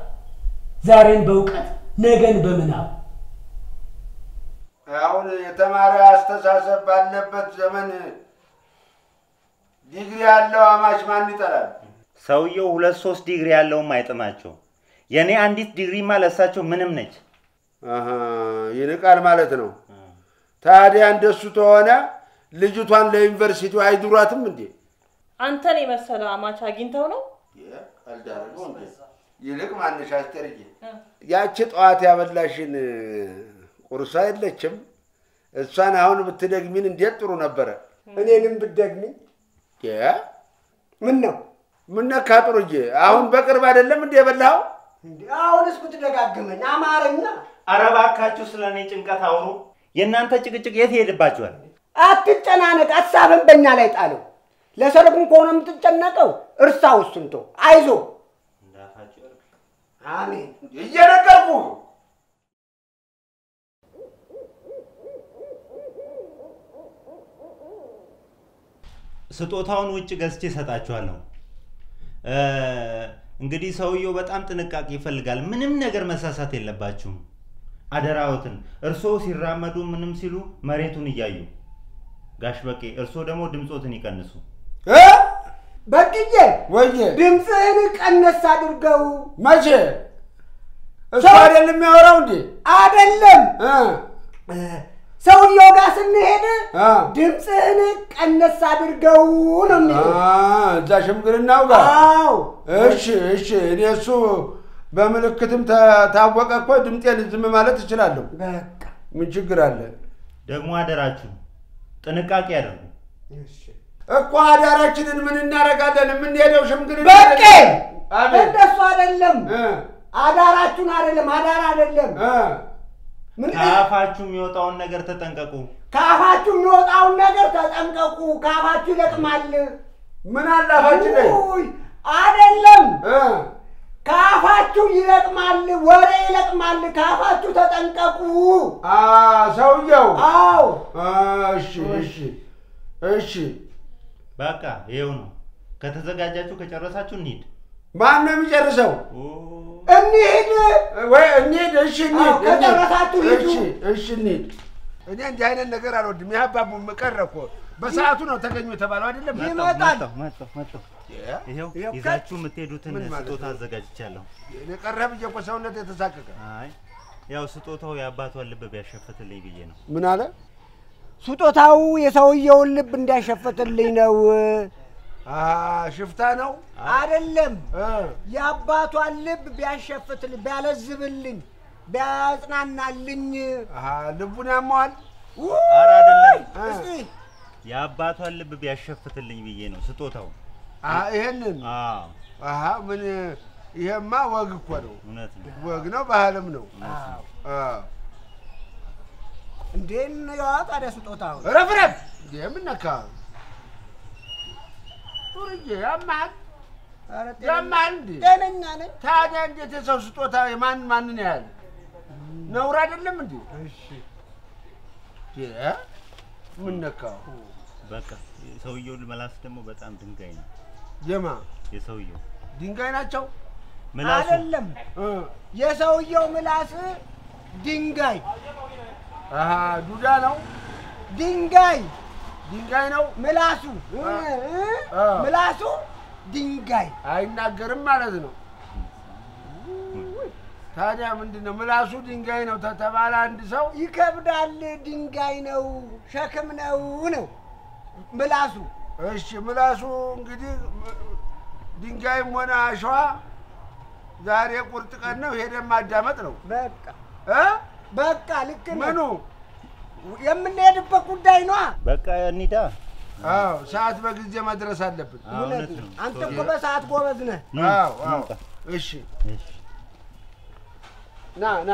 D: ዛሬን በእውቀት ነገን በምናብ
I: አሁን የተማረ አስተሳሰብ ባለበት ዘመን ዲግሪ ያለው አማች ማን ይጠላል?
A: ሰውየው ሁለት ሶስት ዲግሪ ያለውም አይጥማቸው። የእኔ አንዲት ዲግሪማ ለእሳቸው ምንም ነች።
I: ይንቃል ማለት ነው። ታዲያ እንደሱ ተሆነ ልጅቷን ለዩኒቨርሲቲው አይድሯትም እንዴ?
E: አንተን የመሰለ አማች አግኝተው ነው
I: እንዴ? ይልቅ ማንሽ አስጠርዬ ያቺ ጠዋት ያበላሽን ቁርሷ የለችም። እሷን አሁን ብትደግሚን እንዴት ጥሩ ነበረ።
J: እኔንም ብትደግሚ ምን ነው
I: ምን ነካ ጥሩዬ? አሁን በቅርብ አይደለም እንዴ የበላኸው?
J: አሁንስ ብትደጋግመኝ አማርኛ
A: ኧረ እባካችሁ ስለ እኔ ጭንቀት አውሩ። የእናንተ ጭቅጭቅ የት ይሄድባችኋል?
J: አትጨናነቅ፣ ሀሳብን በእኛ ላይ ጣለው። ለሰርጉም ከሆነ የምትጨነቀው እርሳው፣ እሱን ተው፣ አይዞ። አሜን።
I: እየነገርኩ
A: ስጦታውን ውጭ ገዝቼ እሰጣችኋለሁ። እንግዲህ ሰውየው በጣም ጥንቃቄ ይፈልጋል። ምንም ነገር መሳሳት የለባችሁም። አደራዎትን እርስዎ ሲራመዱ ምንም ሲሉ መሬቱን እያዩ ጋሽ በቄ፣ እርስዎ ደግሞ ድምፆትን ይቀንሱ።
I: እ?
J: በቅዬ
I: ወየ
J: ድምፅህን ቀነስ አድርገው።
I: መቼ እሱ አይደለም የሚያወራው እንዴ?
J: አይደለም
I: እ?
J: ሰውየው ጋር ስንሄድ ድምፅህን ቀነስ አድርገው ነው የሚለው።
I: አ፣ እዛ ሽምግልናው ጋር
J: አዎ
I: እሺ እሺ። እኔ እሱ በምልክትም ተ- ታወቀ እኮ ድምጤን ዝም ማለት እችላለሁ።
J: በቃ
I: ምን ችግር አለ
A: ደግሞ አደራችሁ ጥንቃቄ ያደርጉ።
J: እሺ።
I: እኮ አዳራችንን ምን እናደርጋለን? የምንሄደው ሽምግልና
J: በቄ እንደሱ አይደለም።
I: እ
J: አዳራችሁን አይደለም፣ አዳር አይደለም።
A: ከአፋችሁ የሚወጣውን ነገር ተጠንቀቁ።
J: ከአፋችሁ የሚወጣውን ነገር ተጠንቀቁ። ከአፋችሁ ይለቅማል።
I: ምን አለ ላይ?
J: አይደለም
I: እ
J: ከአፋችሁ ይለቅማል፣ ወሬ ይለቅማል። ከአፋችሁ ተጠንቀቁ።
I: አ ሰውየው
J: አዎ
I: እሺ እሺ እሺ
A: በቃ ይኸው ነው። ከተዘጋጃችሁ ከጨረሳችሁ እንሂድ።
I: ማን ነው የሚጨርሰው?
J: እንሂድ።
I: ወይ እንሂድ። እሺ እንሂድ።
J: ከጨረሳችሁ ሂዱ።
I: እሺ እሺ እንሂድ። እኔ እንዲህ አይነት ነገር አልወድም። ያባቡ ቀረ እኮ በሰዓቱ ነው ተገኙ የተባለው አይደለም?
J: ይመጣል።
A: መጣሁ መጣሁ መጣሁ። ይኸው ይዛችሁ የምትሄዱትን ስጦታ? አዘጋጅቻለሁ።
I: እኔ ቀረህ ብዬ እኮ ሰውነት የተሳቀቀ
A: አይ ያው ስጦታው የአባቷን ልብ ቢያሸፍትልኝ ብዬ ነው።
I: ምን አለ?
J: ስጦታው የሰውየውን ልብ እንዲያሸፍትልኝ ነው።
I: ሽፍታ ነው
J: አይደለም
I: እ
J: የአባቷን ልብ ቢያሸፍትልኝ፣ ቢያለዝብልኝ፣ ቢያጽናናልኝ።
I: ልቡን ያመዋል።
A: ኧረ አይደለም፣
J: እስኪ
A: የአባቷን ልብ ቢያሸፍትልኝ ብዬ ነው ስጦታው።
I: ይሄንን ምን ይሄማ ወግ እኮ ነው።
A: እውነት ነው።
I: ወግ ነው፣ ባህልም ነው።
A: ነው
J: ያዋ ታዲያ ስጦታው?
I: ረፍ ረፍ እንዴ ምን ነካ? ጡርዬ ያማል ያማል እንዴ?
J: ጤነኛ ነኝ።
I: ታዲያ እንዴት የሰው ስጦታ የማን ማንን ያህል ነውር አይደለም እንዴ?
J: እሺ
I: እ ምን ነካው?
A: በቃ ሰውየው መላስ ደግሞ በጣም ድንጋይ ነው።
I: የማ
A: የሰውየው
I: ድንጋይ ናቸው?
A: ምላሱ
J: አይደለም
I: እ
J: የሰውየው ምላስ ድንጋይ
I: ዱዳ ነው፣
J: ድንጋይ
I: ድንጋይ ነው።
J: ምላሱ ምላሱ ድንጋይ
I: አይናገርም ማለት ነው። ታዲያ ምንድን ነው ምላሱ ድንጋይ ነው ተተባለ አንድ ሰው
J: ይከብዳል። ድንጋይ ነው፣ ሸክም ነው ነው ምላሱ።
I: እሺ ምላሱ እንግዲህ ድንጋይም ሆነ አሸዋ ዛሬ ቁርጥ ቀን ነው፣ ሄደን ማዳመጥ ነው
J: በቃ
I: እ
J: በቃ ልክ ነው።
I: ምኑ
J: የምንሄድበት ጉዳይ ነዋ።
A: በቃ እንሂዳ።
I: አዎ ሰዓት በጊዜ መድረስ አለብን።
A: እውነት ነው።
J: አንተ እኮ በሰዓት ጎበዝ ነህ።
I: አዎ አዎ እሺ
A: እሺ
I: ና ና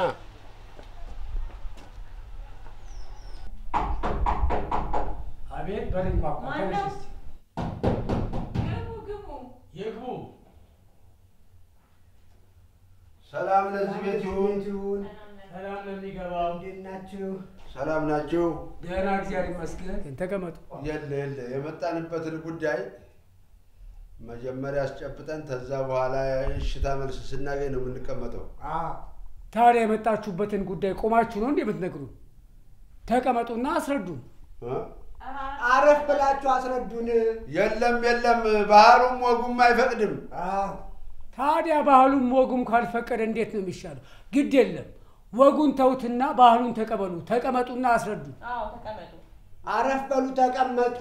D: አቤት እስቲ
E: ግቡ ግቡ።
D: ይግቡ።
I: ሰላም ለዚህ ቤት ይሁን።
J: ይሁን።
D: ሰላም ነው የሚገባው።
J: እንዴት ናችሁ?
I: ሰላም ናችሁ?
D: ደህና እግዚአብሔር ይመስገን። ተቀመጡ።
I: የለ የለ የመጣንበትን ጉዳይ መጀመሪያ አስጨብጠን ከዛ በኋላ እሽታ መልስ ስናገኝ ነው የምንቀመጠው።
J: አዎ
D: ታዲያ የመጣችሁበትን ጉዳይ ቆማችሁ ነው እንዴ የምትነግሩን? ተቀመጡና አስረዱን።
I: እ?
J: አረፍ ብላችሁ አስረዱን።
I: የለም የለም ባህሉም ወጉም አይፈቅድም።
J: አዎ
D: ታዲያ ባህሉም ወጉም ካልፈቀደ እንዴት ነው የሚሻለው? ግድ የለም ወጉን ተውትና ባህሉን ተቀበሉ። ተቀመጡና አስረዱን።
E: አዎ ተቀመጡ።
J: አረፍ በሉ ተቀመጡ።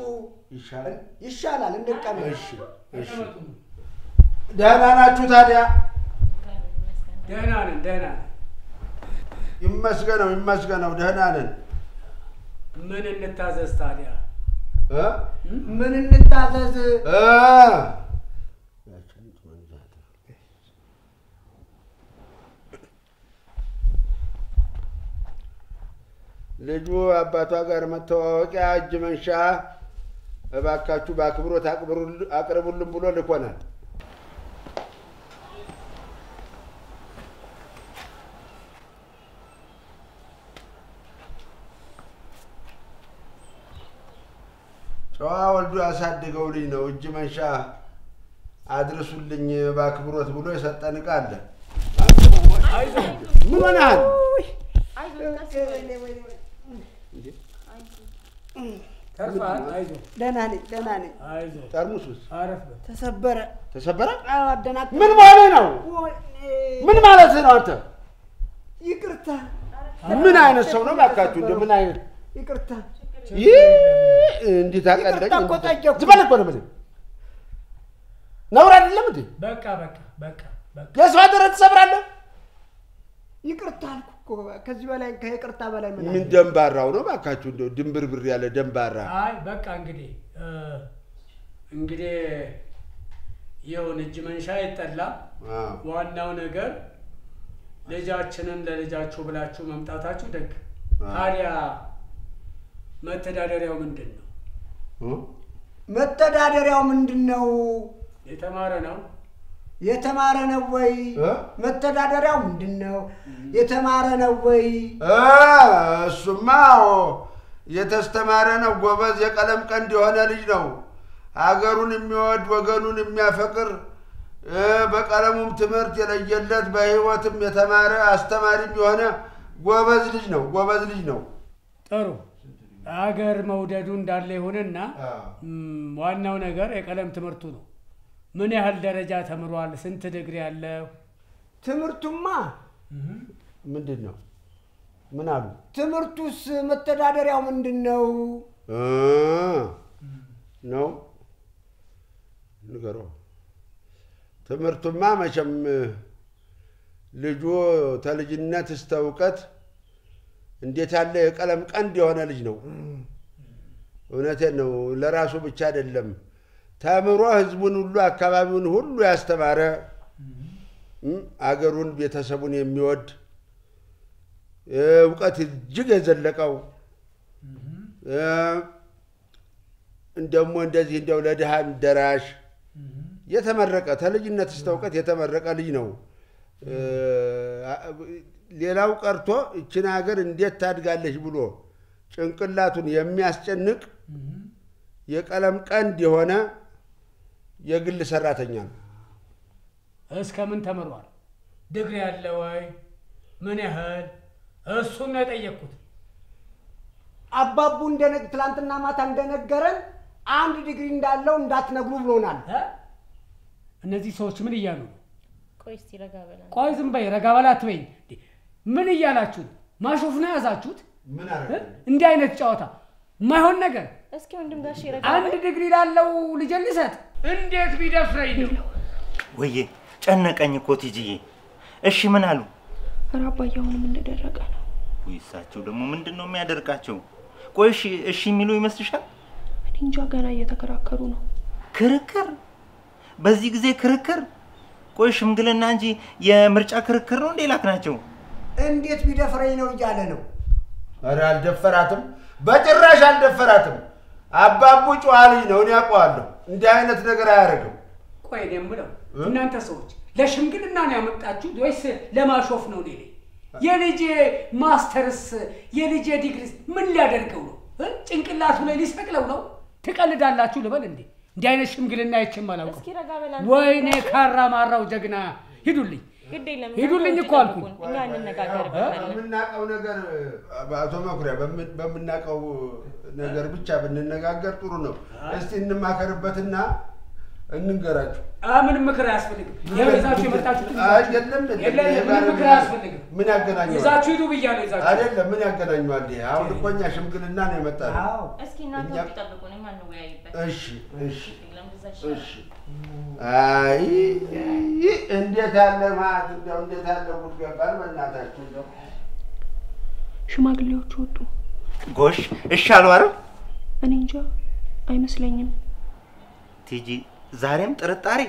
I: ይሻላል።
J: ይሻላል እንቀመጥ።
I: እሺ እሺ።
D: ተቀመጡ።
I: ደህና ናችሁ ታዲያ?
D: ደህና ነን፣ ደህና ነን።
I: ይመስገነው ይመስገነው፣ ደህና ነን።
D: ምን እንታዘዝ ታዲያ?
I: እ?
J: ምን እንታዘዝ?
I: እ? ልጁ አባቷ ጋር መተዋወቂያ እጅ መንሻ እባካችሁ በአክብሮት አቅርቡልን ብሎ ልኮናል። ጨዋ ወልዶ ያሳደገው ልጅ ነው። እጅ መንሻ አድርሱልኝ በአክብሮት ብሎ የሰጠን ዕቃ አለ። ምን ሆነሃል?
J: ደህና ተሰበረ።
I: ምን መሆንህ ነው? ምን ማለት ነው አንተ?
J: ይቅርታ
I: ምን አይነት ሰው ነው ባካችሁ? እንደ ምን አይነት
J: ይቅርታ።
I: ይህ እንዴት አቀለኝ? ዝም በል እኮ ነው የምልህ። ነውር አይደለም እንዴ?
D: በቃ በቃ በቃ
I: የሰው አደረ ትሰብራለህ?
J: ይቅርታ አልኩ ከዚህ በላይ ከይቅርታ በላይ ምን?
I: ደንባራው ነው ባካችሁ? እንደው ድንብርብር ያለ ደንባራ
D: አይ በቃ እንግዲህ እ፣ እንግዲህ ይሁን እጅ መንሻ ይጠላ።
I: አዎ።
D: ዋናው ነገር ልጃችንን ለልጃችሁ ብላችሁ መምጣታችሁ ደግ። ታዲያ መተዳደሪያው ምንድን ነው?
J: መተዳደሪያው ምንድን ነው?
D: የተማረ ነው?
J: የተማረ ነው ወይ? መተዳደሪያው ምንድን ነው? የተማረ ነው ወይ?
I: እ፣ እሱማ አዎ፣ የተስተማረ ነው። ጎበዝ፣ የቀለም ቀንድ የሆነ ልጅ ነው። ሀገሩን የሚወድ ወገኑን የሚያፈቅር እ፣ በቀለሙም ትምህርት የለየለት በህይወትም የተማረ አስተማሪም የሆነ ጎበዝ ልጅ ነው። ጎበዝ ልጅ ነው።
D: ጥሩ አገር መውደዱ እንዳለ ይሁንና ዋናው ነገር የቀለም ትምህርቱ ነው። ምን ያህል ደረጃ ተምሯል? ስንት ዲግሪ ያለው?
J: ትምህርቱማ
I: ምንድን ነው? ምን አሉ?
J: ትምህርቱስ መተዳደሪያው ምንድን ነው?
I: እ፣ ነው ንገረው። ትምህርቱማ መቼም ልጁ ተልጅነት እስተ እውቀት እንዴት ያለ የቀለም ቀንድ የሆነ ልጅ ነው። እውነቴን ነው። ለራሱ ብቻ አይደለም ተምሮ ህዝቡን ሁሉ አካባቢውን ሁሉ ያስተማረ አገሩን ቤተሰቡን የሚወድ እውቀት እጅግ የዘለቀው ደግሞ እንደዚህ እንደው ለድሃም ደራሽ የተመረቀ ተልጅነት እስተ እውቀት የተመረቀ ልጅ ነው። ሌላው ቀርቶ ይችን ሀገር እንዴት ታድጋለች ብሎ ጭንቅላቱን የሚያስጨንቅ የቀለም ቀንድ የሆነ የግል ሰራተኛ ነው።
D: እስከ ምን ተምሯል? ዲግሪ ያለ ወይ? ምን ያህል? እሱን ነው የጠየቅኩት።
J: አባቡ እንደነ ትላንትና ማታ እንደነገረን አንድ ዲግሪ እንዳለው እንዳትነግሩ ብሎናል።
D: እነዚህ ሰዎች ምን እያሉ ነው?
E: ቆይ እስቲ ረጋ በላ።
D: ቆይ ዝም በይ፣ ረጋ በላ አትበይኝ። ምን እያላችሁ? ማሾፍ ነው የያዛችሁት? እንዲህ አይነት ጨዋታ የማይሆን ነገር
E: እስኪ ወንድም ጋሽ ረጋ
D: አንድ ዲግሪ ላለው ልጄን ልሰጥ እንዴት ቢደፍረኝ ነው?
A: ወዬ ጨነቀኝ እኮ ቲጂዬ። እሺ ምን አሉ?
C: ኧረ አባዬ አሁንም እንደደረቀ ነው።
A: ውይ እሳቸው ደግሞ ምንድን ነው የሚያደርቃቸው? ቆይ እሺ እሺ የሚሉ ይመስልሻል?
C: እኔ እንጃ ገና እየተከራከሩ ነው።
A: ክርክር? በዚህ ጊዜ ክርክር? ቆይ ሽምግልና እንጂ የምርጫ ክርክር ነው እንዴ ላክ ናቸው?
J: እንዴት ቢደፍረኝ ነው እያለ ነው።
I: ኧረ አልደፈራትም፣ በጭራሽ አልደፈራትም። አባቡ ጨዋ ልጅ ነው፣ እኔ አውቀዋለሁ። እንዲህ አይነት ነገር አያደርግም።
D: ቆይ እኔ የምለው እናንተ ሰዎች ለሽምግልና ነው ያመጣችሁት ወይስ ለማሾፍ ነው? ሌሌ የልጄ ማስተርስ የልጄ ዲግሪስ ምን ሊያደርገው ነው? እ? ጭንቅላቱ ላይ ሊሰቅለው ነው? ትቀልዳላችሁ ልበል እንዴ? እንዲህ አይነት ሽምግልና አይቼም አላውቅም። ወይኔ ካራ ማራው ጀግና ሂዱልኝ፣
E: ግድ የለም
D: ሂዱልኝ እኮ አልኩኝ።
E: እኛ እንነጋገርበታለን።
I: በምናውቀው ነገር አቶ መኩሪያ በምን- በምናውቀው ነገር ብቻ ብንነጋገር ጥሩ ነው። እስቲ እንማከርበትና እንንገራችሁ።
D: ምንም ምክር አያስፈልግም። ይዛችሁ የመጣችሁት ምንም ምክር አያስፈልግም።
I: ምን ያገናኘዋል?
D: ይዛችሁ ሂዱ ብያለሁ። ይዛችሁ
I: አይደለም ምን ያገናኘዋል? ይሄ አሁን እኮ እኛ ሽምግልና ነው የመጣነው።
E: እስኪ እናንተ
I: እኛ-
E: ውጭ ጠብቁ፣ እኔም አንወያይበት።
I: እሺ እሺ። አይ እንዴት ያለ ማለት እንደው እንዴት ያለ ጉድ ገባን በእናታችሁ እንደው
C: ሽማግሌዎቹ ወጡ።
A: ጎሽ እሺ አሉ አይደል?
C: እኔ እንጃ አይመስለኝም።
A: ቲጂ ዛሬም ጥርጣሬ።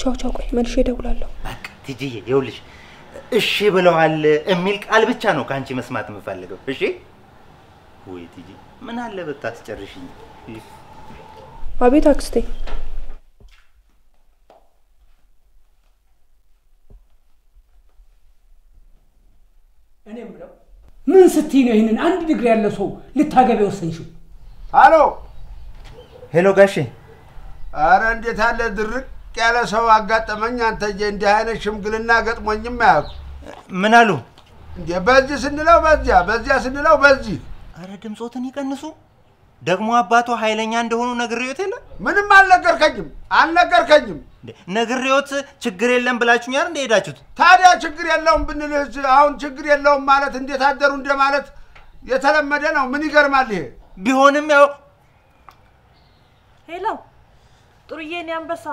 C: ቻው ቻው፣ ቆይ መልሼ እደውላለሁ።
A: በቃ ቲጂዬ ይኸውልሽ እሺ ብለዋል የሚል ቃል ብቻ ነው ከአንቺ መስማት የምፈልገው። እሺ ወይ ቲጂ ምን አለ ብታስጨርሽኝ።
C: አቤት አክስቴ።
D: እኔ የምለው ምን ስትይ ነው ይህንን አንድ ዲግሪ ያለው ሰው ልታገቢ ወሰንሽው?
I: አሎ
A: ሄሎ ጋሼ
I: አረ እንዴት ያለ ድርቅ ያለ ሰው አጋጠመኝ። አንተዬ እንዲህ አይነት ሽምግልና ገጥሞኝም አያውቁ።
A: ምን አሉ?
I: እንዴ በዚህ ስንለው በዚያ፣ በዚያ ስንለው በዚህ።
A: አረ ድምፆትን ይቀንሱ። ደግሞ አባቱ ኃይለኛ እንደሆኑ ነግሬዎት የለ
I: ምንም አልነገርከኝም አልነገርከኝም።?
A: ነግሬዎት ችግር የለም ብላችሁኝ አይደል እንደ ሄዳችሁት?
I: ታዲያ ችግር የለውም ብንልህ አሁን ችግር የለውም ማለት እንዴት አደሩ እንደ ማለት የተለመደ ነው። ምን ይገርማል ይሄ?
A: ቢሆንም ያው
E: ሄሎ ጥሩዬ፣ እኔ አንበሳ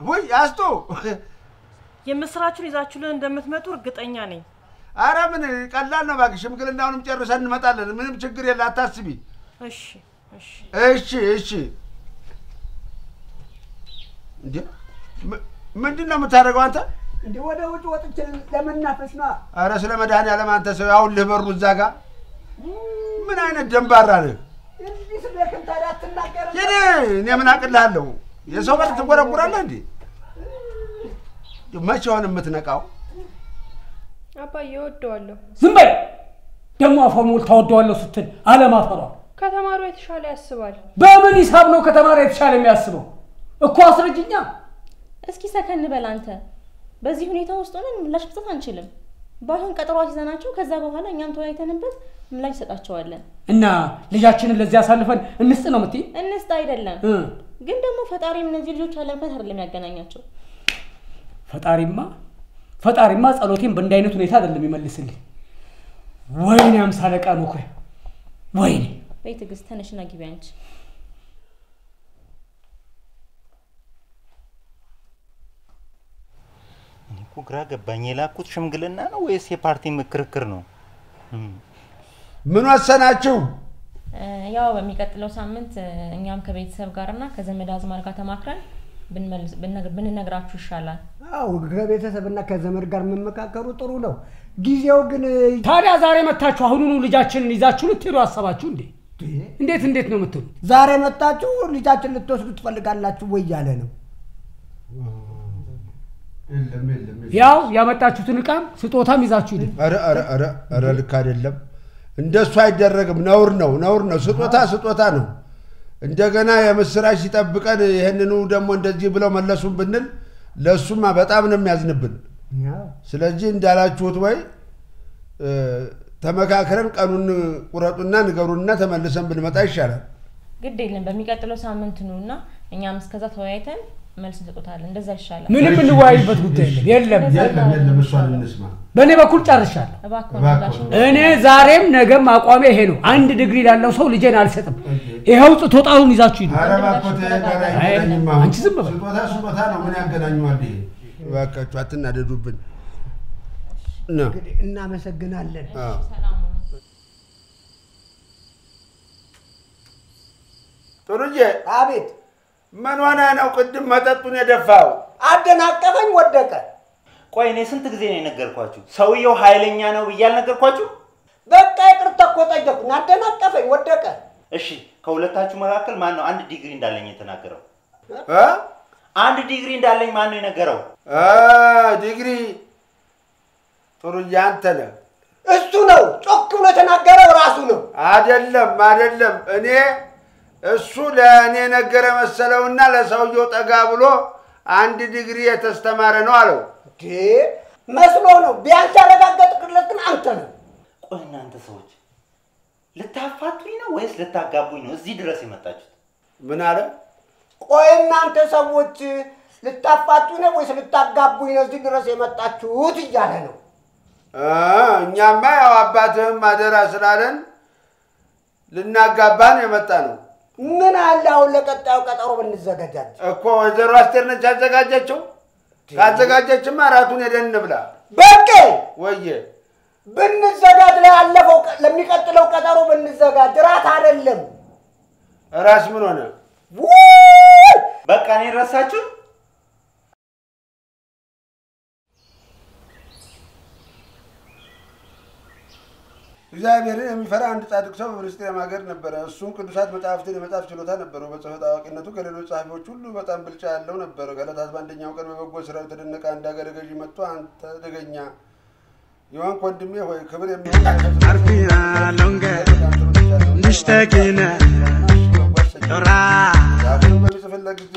I: ውይ አስቱ፣
E: የምስራችሁን ይዛችሁልን እንደምትመጡ እርግጠኛ ነኝ።
I: አረ ምን ቀላል ነው እባክሽ። ሽምግልናውንም ጨርሰን እንመጣለን። ምንም ችግር የለ አታስቢ።
E: እሺ እሺ።
I: እሺ እሺ። እንዴ ም- ምንድን ነው የምታደርገው አንተ?
J: እንደ ወደ ውጭ ወጥቼ ለመናፈስ ነዋ።
I: አረ ስለ መድኃኒዓለም አንተ ሰው ያውልህ በሩ እዛ ጋር ምን አይነት ደንባራ ነህ? ሂድ፣ እኔ ምን አቅልሃለሁ? የሰው በር ትጎረጉራለህ እንዴ? መቼ ሆን የምትነቃው?
C: አባዬ እወደዋለሁ።
D: ዝም በል ደግሞ አፏ ሞልታ ወደዋለሁ ስትል አለማፈሯ
C: ከተማሩ የተሻለ ያስባል።
D: በምን ሂሳብ ነው ከተማሪ የተሻለ የሚያስበው? እኮ አስረጅኛ።
E: እስኪ ሰከን በል አንተ። በዚህ ሁኔታ ውስጥ ሆነን ምላሽ መስጠት አንችልም። ባይሆን ቀጠሯት ይዘናቸው ከዛ በኋላ እኛም ተወያይተንበት ምላሽ እንሰጣቸዋለን።
D: እና ልጃችንን ለዚህ አሳልፈን እንስጥ ነው የምትይ?
E: እንስጥ አይደለም
D: እ
E: ግን ደግሞ ፈጣሪም እነዚህ ልጆች አለበት አይደለም ያገናኛቸው።
D: ፈጣሪማ ፈጣሪማ ጸሎቴን በእንዲህ አይነት ሁኔታ አይደለም ይመልስልኝ። ወይኔ አምሳ አለቃ መኩሪያ፣ ወይኔ
E: በይ ትዕግስት ተነሽና ግቢ አንቺ።
A: እኔ እኮ ግራ ገባኝ። የላኩት ሽምግልና ነው ወይስ የፓርቲ ክርክር ነው?
I: ምን ወሰናችሁ?
E: ያው በሚቀጥለው ሳምንት እኛም ከቤተሰብ ጋርና ከዘመድ አዝማድ ጋር ተማክረን ብንነግራችሁ ይሻላል።
J: አዎ ከቤተሰብና ከዘመድ ጋር መመካከሩ ጥሩ ነው። ጊዜው ግን
D: ታዲያ ዛሬ መታችሁ አሁኑኑ ልጃችንን ይዛችሁ ልትሄዱ አሰባችሁ እንዴ? እንዴት እንዴት ነው የምትሉት?
J: ዛሬ መጣችሁ ልጃችን ልትወስዱ ትፈልጋላችሁ ወይ እያለ ነው።
D: ያው ያመጣችሁትን ዕቃም ስጦታም ይዛችሁ ሂዱ።
I: ኧረ ኧረ ኧረ ኧረ ልክ አይደለም። እንደሱ አይደረግም። ነውር ነው ነውር ነው። ስጦታ ስጦታ ነው። እንደገና የምስራች ሲጠብቀን ይህንኑ ደግሞ እንደዚህ ብለው መለሱን ብንል ለእሱማ በጣም ነው የሚያዝንብን። ስለዚህ እንዳላችሁት ወይ ተመካክረን ቀኑን ቁረጡና ንገሩንና ተመልሰን ብንመጣ ይሻላል።
E: ግድ የለም በሚቀጥለው ሳምንት ኑ እና እኛም እስከዛ ተወያይተን መልስ እንሰጡታለን። እንደዛ ይሻላል።
D: ምንም የምንወያይበት ጉዳይ የለም። የለም
I: የለም የለም፣ እሷን እንስማ።
D: በእኔ በኩል ጨርሻለሁ። እኔ ዛሬም ነገም አቋሜ ይሄ ነው። አንድ ዲግሪ ላለው ሰው ልጄን አልሰጥም። ይኸው ይዛችሁ
I: ይሄ ጋር አይገናኝም አሁን።
D: አንቺ ዝም በል።
I: ስጦታ ስጦታ ነው። ምን ያገናኘዋል ይሄ? እባካችሁ አትናደዱብን።
J: እንግዲህ እናመሰግናለን።
I: አዎ። ጥሩዬ
J: አቤት
I: ምን ሆነ ነው ቅድም መጠጡን የደፋው?
J: አደናቀፈኝ፣ ወደቀ።
A: ቆይ እኔ ስንት ጊዜ ነው የነገርኳችሁ? ሰውየው ኃይለኛ ነው ብዬ አልነገርኳችሁ?
J: በቃ ይቅርታ እኮ ጠየቁኝ። አደናቀፈኝ፣ ወደቀ።
A: እሺ ከሁለታችሁ መካከል ማን ነው አንድ ዲግሪ እንዳለኝ የተናገረው?
I: እ?
A: አንድ ዲግሪ እንዳለኝ ማን ነው የነገረው?
I: አ ዲግሪ ጥሩዬ አንተ ነህ።
J: እሱ ነው ጮክ ብሎ የተናገረው ራሱ ነው።
I: አይደለም አይደለም፣ እኔ እሱ ለእኔ ነገረ መሰለውና ለሰውየው ጠጋ ብሎ አንድ ዲግሪ የተስተማረ ነው አለው።
J: እንዴ መስሎ ነው። ቢያንስ ያረጋገጥክለት ግን አንተ ነው።
A: ቆይ እናንተ ሰዎች ልታፋቱኝ ነው ወይስ ልታጋቡኝ ነው እዚህ ድረስ የመጣችሁት?
I: ምን አለ?
J: ቆይ እናንተ ሰዎች ልታፋቱኝ ነው ወይስ ልታጋቡኝ ነው እዚህ ድረስ የመጣችሁት እያለ ነው።
I: እኛማ ያው አባትህም አደራ ስላለን ልናጋባን የመጣ ነው
J: ምን አለ አሁን ለቀጣዩ ቀጠሮ ብንዘገጃጅ?
I: እኮ ወይዘሮ አስቴር ነች ያዘጋጀችው። ካዘጋጀችማ እራቱን ሄደን እንብላ።
J: በቄ
I: ወየ
J: ብንዘጋጅ ላለፈው ቀ- ለሚቀጥለው ቀጠሮ ብንዘጋጅ ራት አይደለም።
I: ራስ ምን ሆነ?
J: ውይ!
A: በቃ እኔን ረሳችሁ?
I: እግዚአብሔርን የሚፈራ አንድ ጻድቅ ሰው በፍልስጤም ሀገር ነበረ። እሱም ቅዱሳት መጽሐፍትን የመጻፍ ችሎታ ነበረው። በጽሕፈት አዋቂነቱ ከሌሎች ጸሐፊዎች ሁሉ በጣም ብልጫ ያለው ነበረ። ከዕለታት በአንደኛው ቀን በበጎ ስራው የተደነቀ አንድ ሀገረ ገዥ መጥቶ አንተ አደገኛ የሆንክ ወንድሜ ሆይ ክብር የሚሆን በሚጽፍለት ጊዜ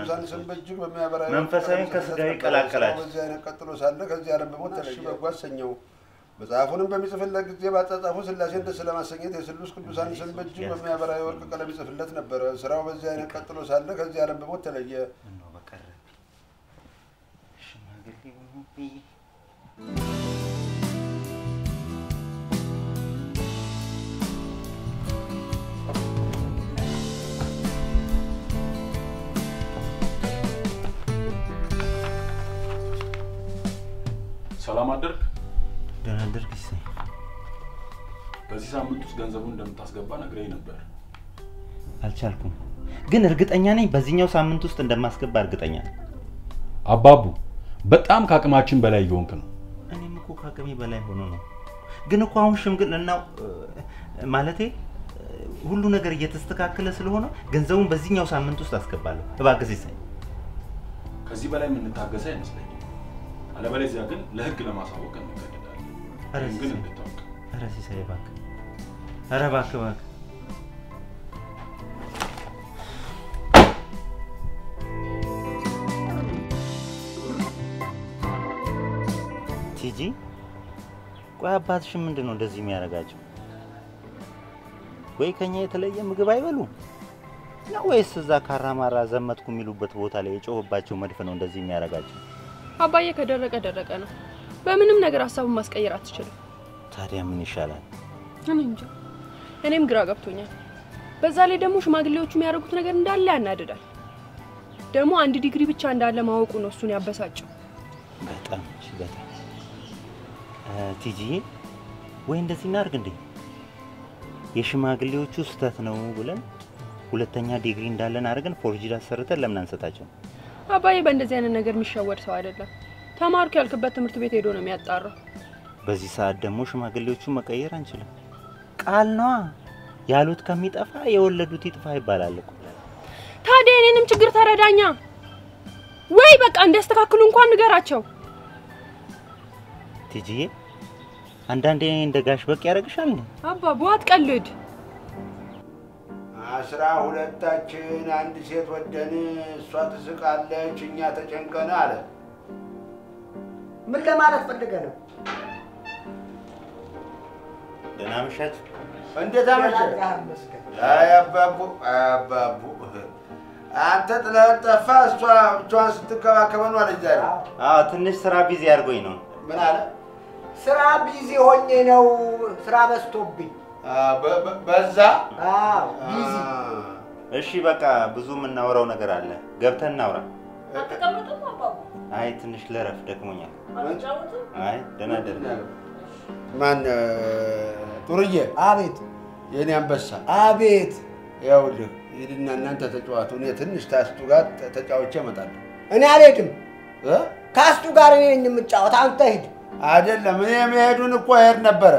A: እናንተ
I: ስም በእጅግ በሚያበራ
A: መንፈሳዊን ከስጋዊ ቀላቀላችሁ።
I: በዚህ አይነት ቀጥሎ ሳለ ከዚህ ዓለም በሞት ተለየ። በጎ አሰኘው። መጽሐፉንም በሚጽፍለት ጊዜ ባጻጻፉ ሥላሴን ደስ ለማሰኘት የስሉስ ቅዱሳን ስም በእጅግ በሚያበራ የወርቅ ቀለም ይጽፍለት ነበረ። ስራው በዚህ አይነት ቀጥሎ ሳለ ከዚህ ዓለም በሞት ተለየ።
F: ሰላም አደርግ።
A: ደህና አደርግ እሰይ።
F: በዚህ ሳምንት ውስጥ ገንዘቡን እንደምታስገባ ነግረኝ ነበር።
A: አልቻልኩም፣ ግን እርግጠኛ ነኝ በዚህኛው ሳምንት ውስጥ እንደማስገባ እርግጠኛ ነኝ።
F: አባቡ በጣም ከአቅማችን በላይ እየሆንክ ነው።
A: እኔም እኮ ከአቅሜ በላይ ሆኖ ነው። ግን እኮ አሁን ሽምግልናው ማለቴ ሁሉ ነገር እየተስተካከለ ስለሆነ ገንዘቡን በዚህኛው ሳምንት ውስጥ አስገባለሁ። እባክህ ሲሳይ
F: ከዚህ በላይ የምንታገሰ አይመስለኝም። አለበለዚያ ግን ለህግ ለማሳወቅ ይህን ግን እንድታውቅ
A: ኧረ ሲሳይ እባክህ፣ ኧረ እባክህ እባክህ ቲጂ ቆይ አባትሽን ምንድን ነው እንደዚህ የሚያደርጋቸው? ወይ ከኛ የተለየ ምግብ አይበሉም ነው ወይስ እዛ ካራማራ ዘመትኩ የሚሉበት ቦታ ላይ የጮህባቸው መድፍ ነው እንደዚህ የሚያደርጋቸው?
C: አባዬ ከደረቀ ደረቀ ነው። በምንም ነገር ሀሳቡን ማስቀየር አትችልም።
A: ታዲያ ምን ይሻላል?
C: እኔ እንጃ፣ እኔም ግራ ገብቶኛል። በዛ ላይ ደግሞ ሽማግሌዎቹ የሚያደርጉት ነገር እንዳለ ያናድዳል። ደግሞ አንድ ዲግሪ ብቻ እንዳለ ማወቁ ነው እሱን ያበሳጨው።
A: በጣም በጣም ቲጂዬ ወይ እንደዚህ እናድርግ እንዴ የሽማግሌዎቹ ስህተት ነው ብለን ሁለተኛ ዲግሪ እንዳለን አድርገን forged አሰርተን ለምን አንሰጣቸው?
C: አባዬ በእንደዚህ አይነት ነገር የሚሸወድ ሰው አይደለም። ተማርኩ ያልክበት ትምህርት ቤት ሄዶ ነው የሚያጣራው።
A: በዚህ ሰዓት ደግሞ ሽማግሌዎቹ መቀየር አንችልም። ቃል ነዋ ያሉት ከሚጠፋ የወለዱት ይጥፋ ይባላል እኮ።
C: ታዲያ የኔንም ችግር ተረዳኛ ወይ በቃ እንዲያስተካክሉ እንኳን ንገራቸው።
A: ቲጂዬ አንዳንዴ እንደ ጋሽ በቅ ያደርግሻል። እንዴ?
C: አባቡ አትቀልድ።
I: አስራ ሁለታችን አንድ ሴት ወደን እሷ ትስቃለች እኛ ተጨንቀን አለ።
J: ምን ለማለት ፈልገ ነው?
A: ደህና መሻችሁ።
I: እንዴት አመሸህ? አይ አባቡ፣ አይ አባቡ፣ አንተ ጥለህን ጠፋ፣ እሷ ብቻዋን ስትንከባከበን አለች ዛሬ።
A: አዎ ትንሽ ስራ busy አድርጎኝ ነው።
I: ምን አለ?
J: ስራ busy ሆኜ ነው። ስራ በዝቶብኝ።
I: አ፣ በ- በ- በዛ
J: አዎ busy።
A: እሺ በቃ ብዙ የምናወራው ነገር አለ። ገብተን እናውራ።
E: አትቀምጥም አባቡ?
A: አይ ትንሽ ልረፍ፣ ደክሞኛል።? አይ ደህና ደህና
I: ማን ጥሩዬ?
J: አቤት
I: የኔ አንበሳ
J: አቤት።
I: ይኸውልህ ሂድና እናንተ ተጫዋቱ። እኔ ትንሽ ታስቱ ጋር ተጫውቼ እመጣለሁ።
J: እኔ አልሄድም።
I: እ?
J: ከአስቱ ጋር እኔ ነኝ የምጫወት። አንተ ሂድ።
I: አይደለም እኔ መሄዱን እኮ እሄድ ነበረ፣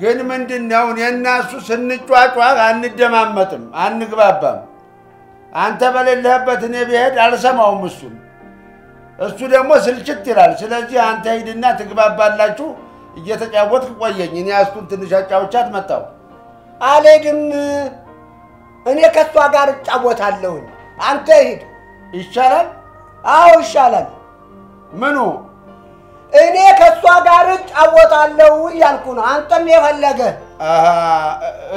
I: ግን ምንድን ነው እኔና እሱ ስንጫጫ አንደማመጥም፣ አንግባባም። አንተ በሌለህበት እኔ ብሄድ አልሰማውም እሱን፣ እሱ ደግሞ ስልችት ይላል። ስለዚህ አንተ ሂድና ትግባባላችሁ፣ እየተጫወትክ ቆየኝ። እኔ አስቱን ትንሽ አጫውቻት መጣሁ።
J: አልሄድም። እኔ ከእሷ ጋር እጫወታለሁኝ። አንተ ሂድ።
I: ይሻላል።
J: አዎ ይሻላል።
I: ምኑ
J: እኔ ከእሷ ጋር እጫወታለሁ እያልኩ ነው። አንተም የፈለገ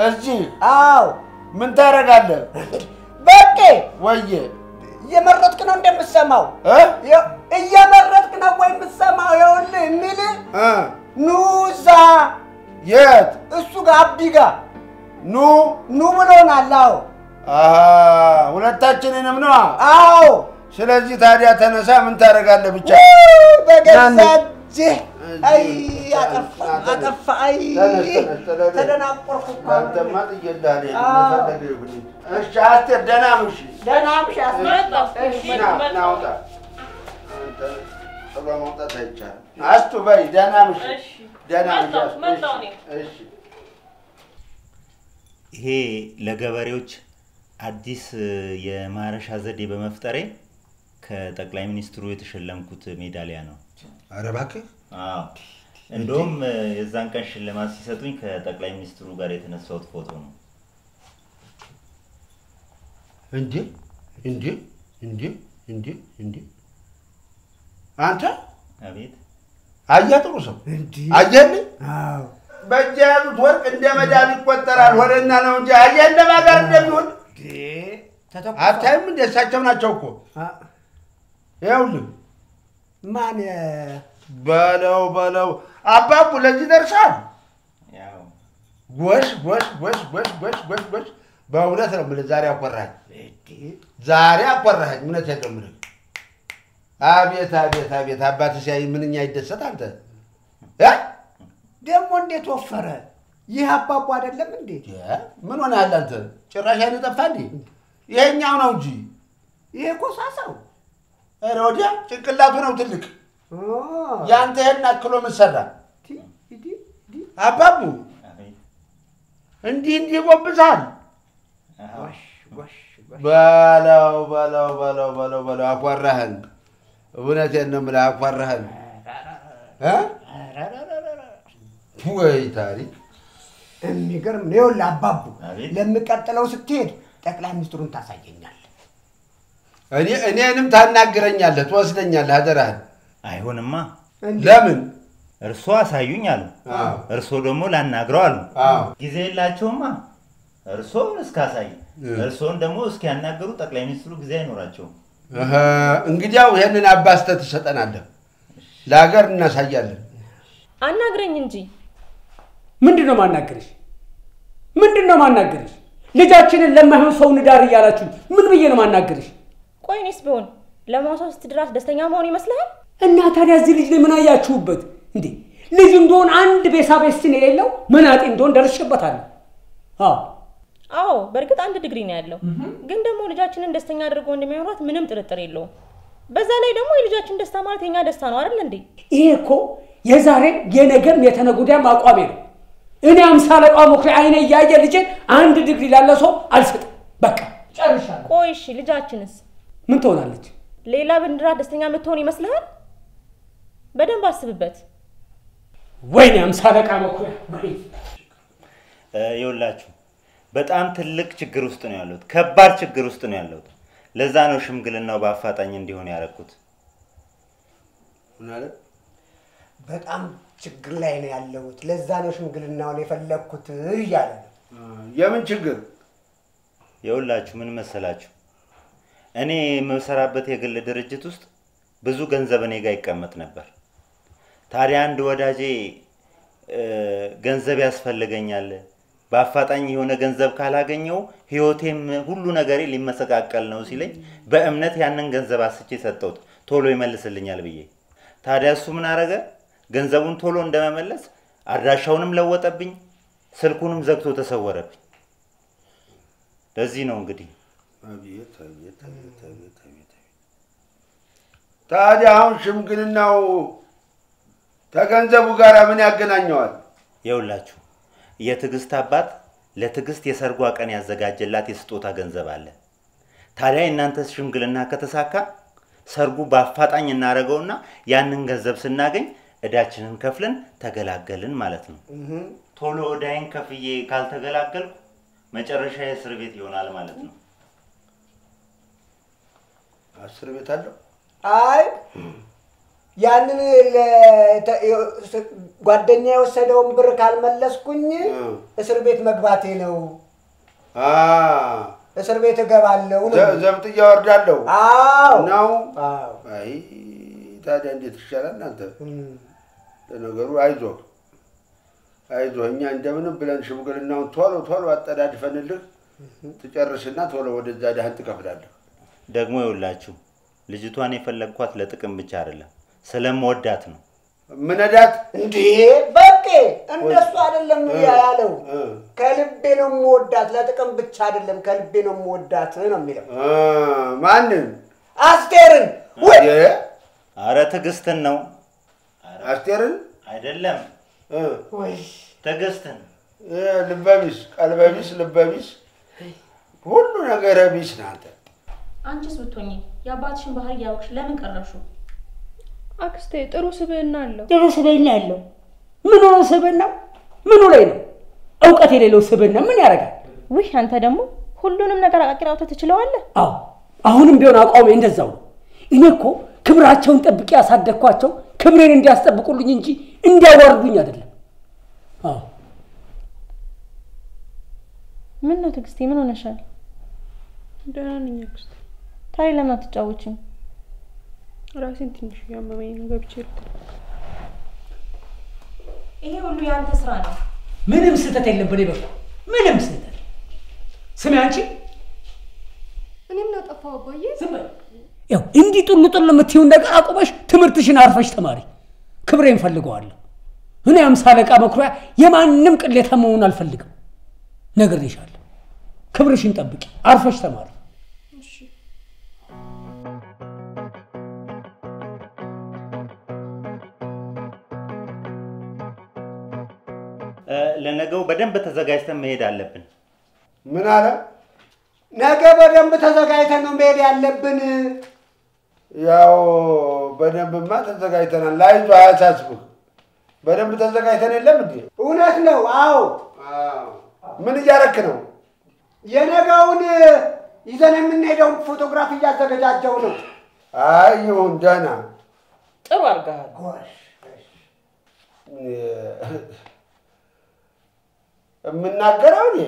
I: እዚህ
J: አዎ
I: ምን ታደርጋለህ?
J: በቄ
I: ወዬ
J: እየመረጥክ ነው እንደምትሰማው
I: እ?
J: የ- እየመረጥክ ነው ወይ የምትሰማው? ይኸውልህ የሚልህ
I: እ?
J: ኑ እዛ
I: የት
J: እሱ ጋር አቢ ጋር
I: ኑ?
J: ኑ ብሎናል። አዎ
I: አሃ፣ ሁለታችንንም ነዋ።
J: አዎ
I: ስለዚህ ታዲያ ተነሳ፣ ምን ታደርጋለህ? ብቻ
J: በገዛ እጅህ አይ አጠፋ አጠፋ አይ ተደናቆርኩ እኮ
I: አንተማ ይሁን። እሺ አስቴር፣ ደህና ምሽ።
J: ደህና ምሽ
E: መጣሁ።
J: እሺ
I: ና ና ውጣ። አንተ ጥሎ መውጣት አይቻልም። አስቱ በይ፣ ደህና ምሽ።
E: እሺ
I: ደህና ምሽ
A: ይሄ ለገበሬዎች አዲስ የማረሻ ዘዴ በመፍጠሬ ከጠቅላይ ሚኒስትሩ የተሸለምኩት ሜዳሊያ ነው።
I: ኧረ እባክህ።
A: አዎ። እንደውም የዛን ቀን ሽልማት ሲሰጡኝ ከጠቅላይ ሚኒስትሩ ጋር የተነሳሁት ፎቶ ነው።
I: እንዴ? እንዴ? እንዴ? እንዴ? እንዴ? አንተ?
A: አቤት።
I: አየህ፣ ጥሩ ሰው።
J: አዎ።
I: በእጅ የያዙት ወርቅ እንደ መዳብ ይቆጠራል። ወደና ነው እንጂ አየህ እንደማ ጋር እንደሚሆን። አታይም? እንደ እሳቸው ናቸው እኮ።
J: አ-
I: ይኸውልህ።
J: ማን
I: በለው በለው አባቡ ለዚህ ደርሳል።
A: ያው
I: ጎሽ ጎሽ ጎሽ ጎሽ ጎሽ ጎሽ ጎሽ በእውነት ነው የምልህ ዛሬ አኮራኸኝ። ዛሬ አኮራኸኝ። እውነቴን ነው የምልህ። አቤት አቤት አቤት አባት ሲያይ ምንኛ ይደሰት አንተ እ?
J: ደግሞ እንዴት ወፈረ? ይህ አባቡ አይደለም እንዴ?
I: ምን ሆነሃል አንተ? ጭራሽ አይነ ጠፋ እንዴ? ይሄኛው ነው እንጂ
J: ይሄ እኮ ሳሳው
I: ኧረ ወዲያ ጭንቅላቱ ነው ትልቅ። ያንተ ይሄን አክሎ ምን ሰራ? አባቡ እንዲህ እንዲህ ይጎብዛል። በለው በለው በለው በለው በለው አኳራህን። እውነቴን ነው የምልህ አኳራህን። እ? ወይ ታሪክ
J: የሚገርም ነው። ይኸውልህ አባቡ ለሚቀጥለው ስትሄድ ጠቅላይ ሚኒስትሩን ታሳየኛለህ።
I: እኔ እኔንም ታናግረኛለህ፣ ትወስደኛለህ። አደራህን።
A: አይሆንማ።
I: ለምን?
A: እርሶ አሳዩኝ አሉ፣
I: አዎ።
A: እርሶ ደግሞ ላናግረው አሉ።
I: አዎ።
A: ጊዜ የላቸውማ። እርሶ እስካሳይ እርሶን ደግሞ እስኪያናገሩ ጠቅላይ ሚኒስትሩ ጊዜ አይኖራቸውም።
I: እህ፣ እንግዲያው ይህንን አባስተህ ትሰጠናለህ፣ ለሀገር እናሳያለን።
E: አናግረኝ እንጂ
D: ምንድን ነው ማናገርሽ? ምንድን ነው ማናገርሽ? ልጃችንን ለማይሆን ሰው ንዳር እያላችሁ ምን ብዬ ነው ማናገርሽ?
E: ቆይ እኔስ ቢሆን ለማውሳት ስትድራት ደስተኛ መሆን ይመስልሃል?
D: እና ታዲያ እዚህ ልጅ ላይ ምን አያችሁበት እንዴ? ልጅ እንደሆን አንድ ቤሳቤስትን የሌለው መናጤ እንደሆን ደርሼበታለሁ። አዎ
E: አዎ በእርግጥ አንድ ዲግሪ ነው ያለው፣ ግን ደግሞ ልጃችንን ደስተኛ አድርጎ እንደሚያኖራት ምንም ጥርጥር የለውም። በዛ ላይ ደግሞ የልጃችን ደስታ ማለት የኛ ደስታ ነው አይደል እንዴ?
D: ይሄ እኮ የዛሬም የነገም የተነጎዳያም አቋሜ ነው። እኔ አምሳ አለቃ መኩሪያ አይነ እያየ ልጄን አንድ ዲግሪ ላለ ሰው አልሰጥም። በቃ ጨርሻለሁ።
E: ቆይ እሺ ልጃችንስ
D: ምን ትሆናለች?
E: ሌላ ብንድራት ደስተኛ የምትሆን ይመስልሃል? በደንብ አስብበት።
D: ወይኔ አምሳ አለቃ መኩሪያ ወይ
A: ይኸውላችሁ በጣም ትልቅ ችግር ውስጥ ነው ያለሁት፣ ከባድ ችግር ውስጥ ነው ያለሁት። ለዛ ነው ሽምግልናው በአፋጣኝ እንዲሆን ያደረኩት።
J: በጣም ችግር ላይ ነው ያለሁት። ለዛ ነው ሽምግልናውን የፈለግኩት እያለ ነው።
I: የምን ችግር?
A: ይኸውላችሁ ምን መሰላችሁ፣ እኔ የምሰራበት የግል ድርጅት ውስጥ ብዙ ገንዘብ እኔ ጋር ይቀመጥ ነበር። ታዲያ አንድ ወዳጄ ገንዘብ ያስፈልገኛል፣ በአፋጣኝ የሆነ ገንዘብ ካላገኘው ህይወቴም ሁሉ ነገሬ ሊመሰቃቀል ነው ሲለኝ በእምነት ያንን ገንዘብ አስቼ ሰጠሁት፣ ቶሎ ይመልስልኛል ብዬ። ታዲያ እሱ ምን አረገ? ገንዘቡን ቶሎ እንደመመለስ አድራሻውንም ለወጠብኝ፣ ስልኩንም ዘግቶ ተሰወረብኝ። ለዚህ ነው እንግዲህ
I: አቤት አቤት አቤት አቤት አቤት ታዲያ አሁን ሽምግልናው ከገንዘቡ ጋር ምን ያገናኘዋል?
A: የውላችሁ የትዕግስት አባት ለትዕግስት የሰርጓ ቀን ያዘጋጀላት የስጦታ ገንዘብ አለ። ታዲያ የእናንተ ሽምግልና ከተሳካ ሰርጉ በአፋጣኝ እናደርገውና ያንን ገንዘብ ስናገኝ እዳችንን ከፍለን ተገላገልን ማለት ነው። ቶሎ እዳይን ከፍዬ ካልተገላገልኩ መጨረሻ የእስር ቤት ይሆናል ማለት ነው።
I: አስር ቤት አለው።
J: አይ ያንን ጓደኛ የወሰደውን ብር ካልመለስኩኝ እስር ቤት መግባቴ ነው። እስር ቤት እገባለሁ ነው።
I: ዘ- ዘብጥያ እወርዳለሁ
J: አዎ
I: ነው።
J: አዎ።
I: አይ ታዲያ እንዴት ይሻላል? እናንተ ለነገሩ አይዞህ አይዞህ፣ እኛ እንደምንም ብለን ሽምግልናውን ቶሎ ቶሎ አጠዳድፈንልህ ትጨርስና ቶሎ ወደዛ ዕዳህን ትከፍላለህ።
A: ደግሞ ይውላችሁ ልጅቷን የፈለግኳት ለጥቅም ብቻ አይደለም፣ ስለምወዳት ነው።
I: ምነዳት?
J: እንዴ በቄ እንደሱ አይደለም ያለው። ከልቤ ነው የምወዳት፣ ለጥቅም ብቻ አይደለም ከልቤ ነው የምወዳት ነው የሚለው።
I: እ፣ ማንን?
J: አስቴርን።
A: አረ ትዕግስትን ነው።
I: አስቴርን?
A: አይደለም፣ ትዕግስትን።
I: እ፣ ልበቢስ፣ ቀልበቢስ፣ ልበቢስ፣ ሁሉ ነገር ቢስ ናንተ።
E: አንቺስ ብትሆኚ የአባትሽን ባህሪ እያወቅሽ ለምን ቀረብሹ?
C: አክስቴ ጥሩ ስብዕና አለው።
D: ጥሩ ስብዕና ያለው ምን ሆነ? ስብዕና ምኑ ላይ ነው? እውቀት የሌለው ስብዕና ምን ያደርጋል?
E: ውይ አንተ ደግሞ ሁሉንም ነገር አቃቂር አውጥተህ ትችለዋለህ።
D: አዎ አሁንም ቢሆን አቋሜ እንደዛው ነው። እኔ እኮ ክብራቸውን ጠብቄ ያሳደግኳቸው ክብሬን እንዲያስጠብቁልኝ እንጂ እንዲያዋርዱኝ አይደለም። አዎ
E: ምን ነው ትዕግስቴ፣ ምን ሆነሻል?
C: ደህና ነኝ አክስቴ።
E: ታዲያ ለምን አትጫወችም?
C: ራሴን ትንሽ እያመመኝ ነው። ገብቼ
E: ይሄ ሁሉ የአንተ ስራ ነው።
D: ምንም ስህተት የለም በኔ በኩል ምንም ስህተት። ስሚ አንቺ
G: እኔ ምን አጠፋው አባዬ?
D: ዝም በይ። ያው እንዲህ ጡል ጡል የምትይውን ነገር አቁመሽ ትምህርትሽን አርፈሽ ተማሪ። ክብሬን ፈልገዋለሁ። እኔ አምሳ አለቃ መኩሪያ የማንም ቅሌታ መሆን አልፈልግም። ነግሬሻለሁ። ክብርሽን ጠብቂ፣ አርፈሽ ተማሪ።
A: ለነገው በደንብ ተዘጋጅተን መሄድ አለብን።
I: ምን አለ?
J: ነገ በደንብ ተዘጋጅተን ነው መሄድ ያለብን።
I: ያው በደንብማ ተዘጋጅተናል። አይዞህ አያሳስብህ። በደንብ ተዘጋጅተን የለም እንዴ?
J: እውነት ነው። አዎ
I: ምን እያረክ ነው?
J: የነገውን ይዘን የምንሄደውን ፎቶግራፍ እያዘገጃጀው ነው።
I: አይ ይሁን ደህና።
E: ጥሩ አድርገሃል።
I: የምናገረው እኔ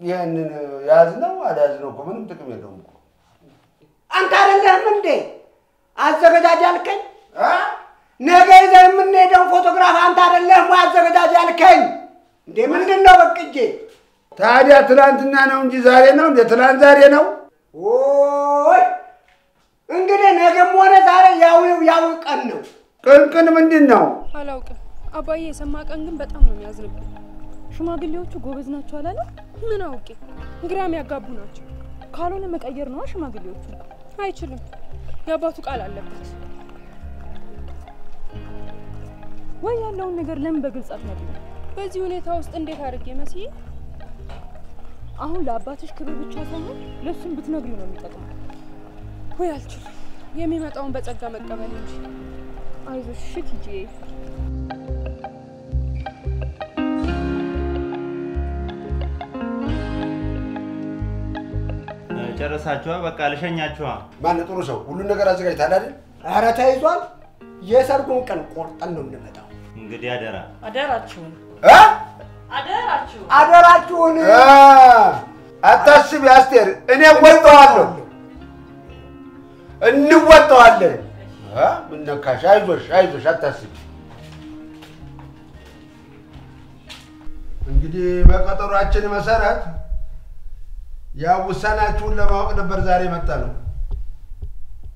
I: ይህንን ያዝነው አልያዝነው እኮ ምንም ጥቅም የለውም እኮ።
J: አንተ አይደለህም እንዴ አዘገጃጅ አልከኝ? ነገ ይዘን የምንሄደውን ፎቶግራፍ አንተ አይደለህም ወይ አዘገጃጅ አልከኝ? እንዴ ምንድን ነው በቅጄ?
I: ታዲያ ትናንትና ነው እንጂ ዛሬ ነው እንዴ? ትናንት ዛሬ ነው።
J: ኦይ እንግዲህ ነገም ሆነ ዛሬ ያው ያው ቀን ነው።
I: ቅንቅን ምንድን ነው?
C: አላውቅም። አባዬ የሰማ ቀን ግን በጣም ነው የሚያዝንብኝ። ሽማግሌዎቹ ጎበዝ ናቸው አላለ? ምን አውቄ፣ ግራም ያጋቡ ናቸው። ካልሆነ መቀየር ነዋ ሽማግሌዎቹ። አይችልም፣ የአባቱ ቃል አለበት። ወይ ያለውን ነገር ለምን በግልጽ አትነግሪኝ? በዚህ ሁኔታ ውስጥ እንዴት አድርጌ መስዬ አሁን ለአባትሽ ክብር ብቻ ሳይሆን ለእሱም ብትነግሪው ነው የሚጠቅመው። ወይ አልችልም፣ የሚመጣውን በጸጋ መቀበል እንጂ። አይዞሽ እሺ
A: ጨረሳችኋ? በቃ ልሸኛችኋ።
I: ማን ጥሩ ሰው ሁሉን ነገር አዘጋጅታል አይደል?
J: ኧረ ተይዟል። የሰርጉን ቀን ቆርጠን ነው የምንመጣው።
A: እንግዲህ አደራ
E: አደራችሁን
I: እ?
E: አደራችሁን
J: አደራችሁን
I: አታስቢ አስቴር፣ እኔ እወጣዋለሁ፣ እንወጣዋለን። አ፣ ምን ነካሽ? አይዞሽ አይዞሽ፣ አታስቢ። እንግዲህ በቀጠሯችን መሰረት ያው ውሳናችሁን ለማወቅ ነበር ዛሬ መጣ ነው።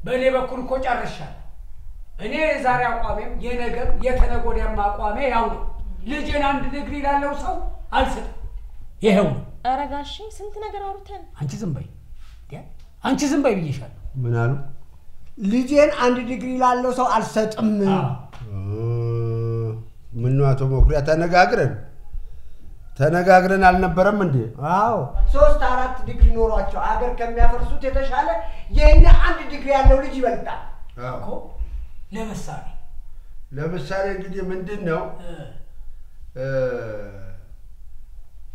D: በእኔ በኩል እኮ ጨርሻለሁ። እኔ የዛሬ አቋሜም የነገም የተነገ ወዲያም አቋሜ ያው ነው። ልጄን አንድ ዲግሪ ላለው ሰው አልሰጥም። ይሄው ነው።
E: ኧረ ጋሼ ስንት ነገር አውርተን
D: አንቺ ዝም በይ፣! አንቺ ዝም በይ ብዬሻለሁ።
I: ምን አሉ?
J: ልጄን አንድ ዲግሪ ላለው ሰው አልሰጥም።
I: ምነው አቶ መኩሪያ ተነጋግረን ተነጋግረን አልነበረም እንዴ?
J: አዎ ሶስት አራት ዲግሪ ኖሯቸው አገር ከሚያፈርሱት የተሻለ የእኛ አንድ ዲግሪ ያለው ልጅ ይበልጣል።
D: እኮ ለምሳሌ
I: ለምሳሌ እንግዲህ ምንድን ነው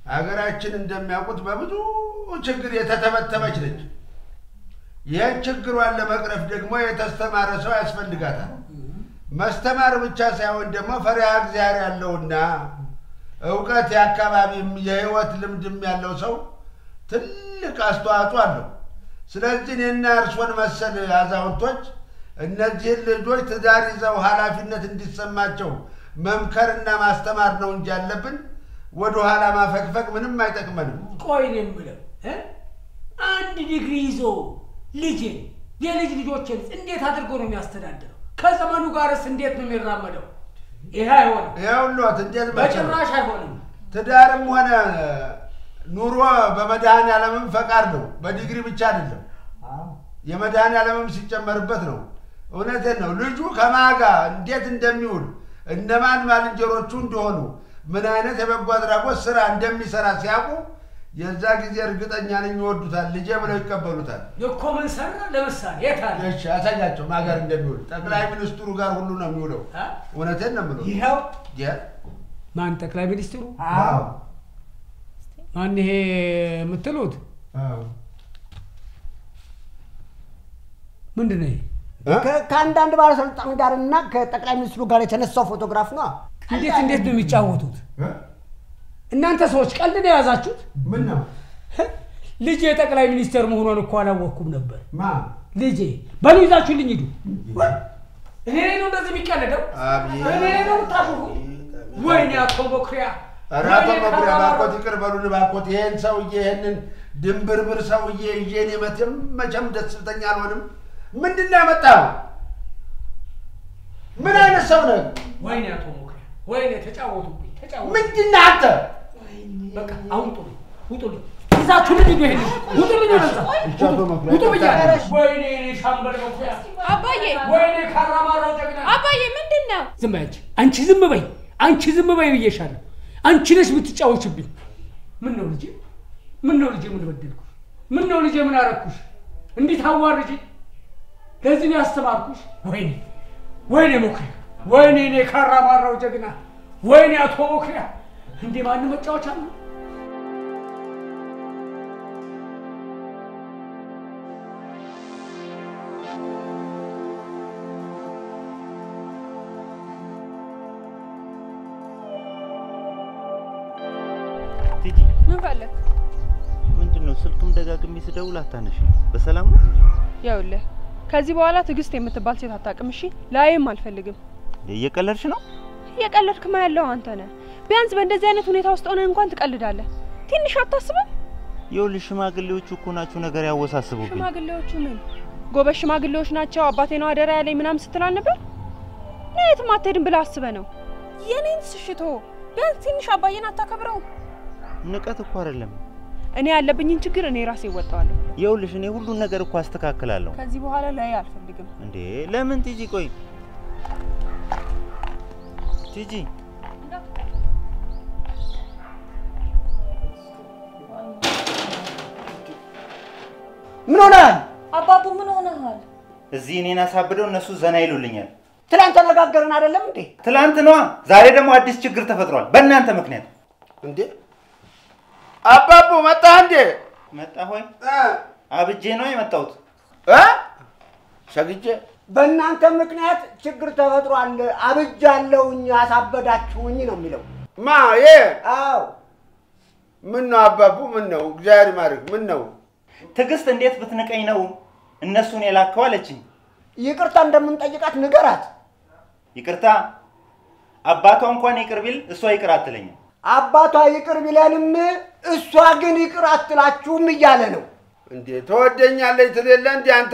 I: ሀገራችን እንደሚያውቁት በብዙ ችግር የተተበተበች ነች። ይህን ችግሯን ለመቅረፍ ደግሞ የተስተማረ ሰው ያስፈልጋታል። መስተማር ብቻ ሳይሆን ደግሞ ፈሪሃ እግዚአብሔር ያለውና እውቀት የአካባቢም የህይወት ልምድም ያለው ሰው ትልቅ አስተዋጽኦ አለው። ስለዚህ እኔና እርሶን መሰል አዛውንቶች እነዚህን ልጆች ትዳር ይዘው ኃላፊነት እንዲሰማቸው መምከርና ማስተማር ነው እንጂ ያለብን ወደ ኋላ ማፈግፈግ ምንም አይጠቅመንም።
D: ቆይ እኔ የምለው? አንድ ዲግሪ ይዞ ልጄን የልጅ ልጆችን እንዴት አድርጎ ነው የሚያስተዳድረው? ከዘመኑ ጋርስ እንዴት ነው የሚራመደው? ይሄ አይሆንም፣
I: ይኸውልዎት እንዴት
D: በጭራሽ አይሆንም።
I: ትዳርም ሆነ ኑሮ በመድኃኔ ዓለምም ፈቃድ ነው፣ በዲግሪ ብቻ አይደለም። የመድኃኔ ዓለምም ሲጨመርበት ነው። እውነቴን ነው። ልጁ ከማጋ እንዴት እንደሚውል እነማን ባልንጀሮቹ እንደሆኑ ምን አይነት የበጎ አድራጎት ስራ እንደሚሰራ ሲያውቁ የዛ ጊዜ እርግጠኛ ነኝ ይወዱታል፣ ልጄ ብለው ይቀበሉታል።
D: እኮ ምን ሰራ? ለምሳሌ የት አለ?
I: እሺ አሳያቸው ማጋር እንደሚውል ጠቅላይ ሚኒስትሩ ጋር ሁሉ ነው የሚውለው።? እውነቴን ነው የምለው።
J: ይኸው
I: የ-
D: ማን ጠቅላይ ሚኒስትሩ?
J: አዎ
D: ማን ይሄ የምትሉት
I: አዎ።
D: ምንድን ነው? ይሄ?
J: ከ- ከአንዳንድ ባለስልጣን ጋር እና ከጠቅላይ ሚኒስትሩ ጋር የተነሳው ፎቶግራፍ ነው።
D: እንዴት እንዴት ነው የሚጫወቱት? እናንተ ሰዎች ቀልድ ነው የያዛችሁት?
I: ምን ነው
D: ልጄ የጠቅላይ ሚኒስትር መሆኗን እኮ አላወቅኩም ነበር።
I: ማ
D: ልጄ በሉ ይዛችሁልኝ ሂዱ። እኔ ነው እንደዚህ የሚቀለደው?
I: አቤት።
D: እኔ ነው የምታሾፉ? ወይኔ አቶ መኩሪያ
I: ኧረ አቶ መኩሪያ ባኮት ይቅር በሉን ባኮት። ይሄን ሰውዬ ይሄንን ድንብርብር ሰውዬ ይዤ እኔ መቼም መቼም ደስተኛ አልሆንም። ምንድን ነው ያመጣው? ምን አይነት ሰው ነህ?
D: ወይኔ አቶ መኩሪያ ወይኔ ተጫወቱብኝ፣ ተጫወቱ።
I: ምንድን ነህ አንተ?
D: በቃ አሁን ውጡልኝ፣ ውጡልኝ፣ ይዛችሁልኝ ሂዱ። ይሄን ውጡልኝ፣ ወደዛ
I: መኩሪያ
D: ውጡ ብያለሁ። ወይኔ እኔ ሻምበል መኩሪያ፣
C: አባዬ
D: ወይኔ ካራማራው ጀግና።
C: አባዬ ምንድን ነው?
D: ዝም በይ አንቺ፣ አንቺ ዝም በይ፣ አንቺ ዝም በይ ብዬሻለሁ። አንቺ ነሽ የምትጫወችብኝ። ምን ነው ልጄ? ምን ነው ልጄ? ምን በደልኩሽ? ምን ነው ልጄ? ምን አረኩሽ? እንዴት አዋርጄ? ለዚህ ነው ያስተማርኩሽ? ወይኔ ወይኔ ሞክሪያ፣ ወይኔ እኔ ካራ ማራው ጀግና፣ ወይኔ አቶ ሞክሪያ፣ እንዴ ማንም መጫወቻ ነው?
C: ምን ፈለግ?
A: ምንድን ነው? ስልክም ደጋግሜ ስደውል አታነሽ። በሰላም ነው?
C: ይኸውልህ ከዚህ በኋላ ትዕግስት የምትባል ሴት አታውቅም። እሺ ላይም አልፈልግም።
A: እየቀለድሽ ነው?
C: እየቀለድክማ ያለው አንተ ነህ። ቢያንስ በእንደዚህ አይነት ሁኔታ ውስጥ ሆነ እንኳን ትቀልዳለህ። ትንሽ አታስብም?
A: ይኸውልሽ ሽማግሌዎቹ እኮ ናችሁ ነገር ያወሳስቡብኝ።
C: ሽማግሌዎቹ ምን ጎበዝ ሽማግሌዎች ናቸው። አባቴ ነው አደራ ያለኝ ምናምን ስትል አልነበር? የትም አትሄድም ብለህ አስበህ ነው። የኔን ስሽቶ ቢያንስ ትንሽ አባዬን አታከብረው?
A: ንቀት እኮ አይደለም።
C: እኔ ያለብኝን ችግር እኔ ራሴ እወጣዋለሁ።
A: ይኸውልሽ እኔ ሁሉን ነገር እኮ አስተካክላለሁ።
C: ከዚህ በኋላ ላይ አልፈልግም።
A: እንዴ ለምን ቲጂ? ቆይ ቲጂ
J: ምን ሆነሃል?
E: አባቡ ምን ሆነሃል?
A: እዚህ እኔን አሳብደው እነሱ ዘና ይሉልኛል።
J: ትናንት ተነጋገርን አይደለም እንዴ?
A: ትላንት ነዋ። ዛሬ ደግሞ አዲስ ችግር ተፈጥሯል በእናንተ ምክንያት።
I: እንዴ አባቡ መጣህ እንዴ?
A: መጣ ሆይ አብጄ ነው የመጣሁት።
I: እ? ሸግጄ
J: በእናንተ ምክንያት ችግር ተፈጥሯል። አብጃለሁኝ፣ አሳበዳችሁኝ ነው የሚለው።
I: ማ ይሄ?
J: አዎ
I: ምን ነው አባቡ? ምን ነው? እግዚአብሔር ይማርክ። ምን ነው?
A: ትዕግስት እንዴት ብትንቀኝ ነው እነሱን የላከው አለችኝ።
J: ይቅርታ እንደምንጠይቃት ንገራት።
A: ይቅርታ አባቷ እንኳን ይቅር ቢል እሷ ይቅር አትለኝም።
J: አባቷ ይቅር ቢለንም እሷ ግን ይቅር አትላችሁም እያለ ነው።
I: እንዴ ተወደኛለች ትል የለ እንዴ አንተ?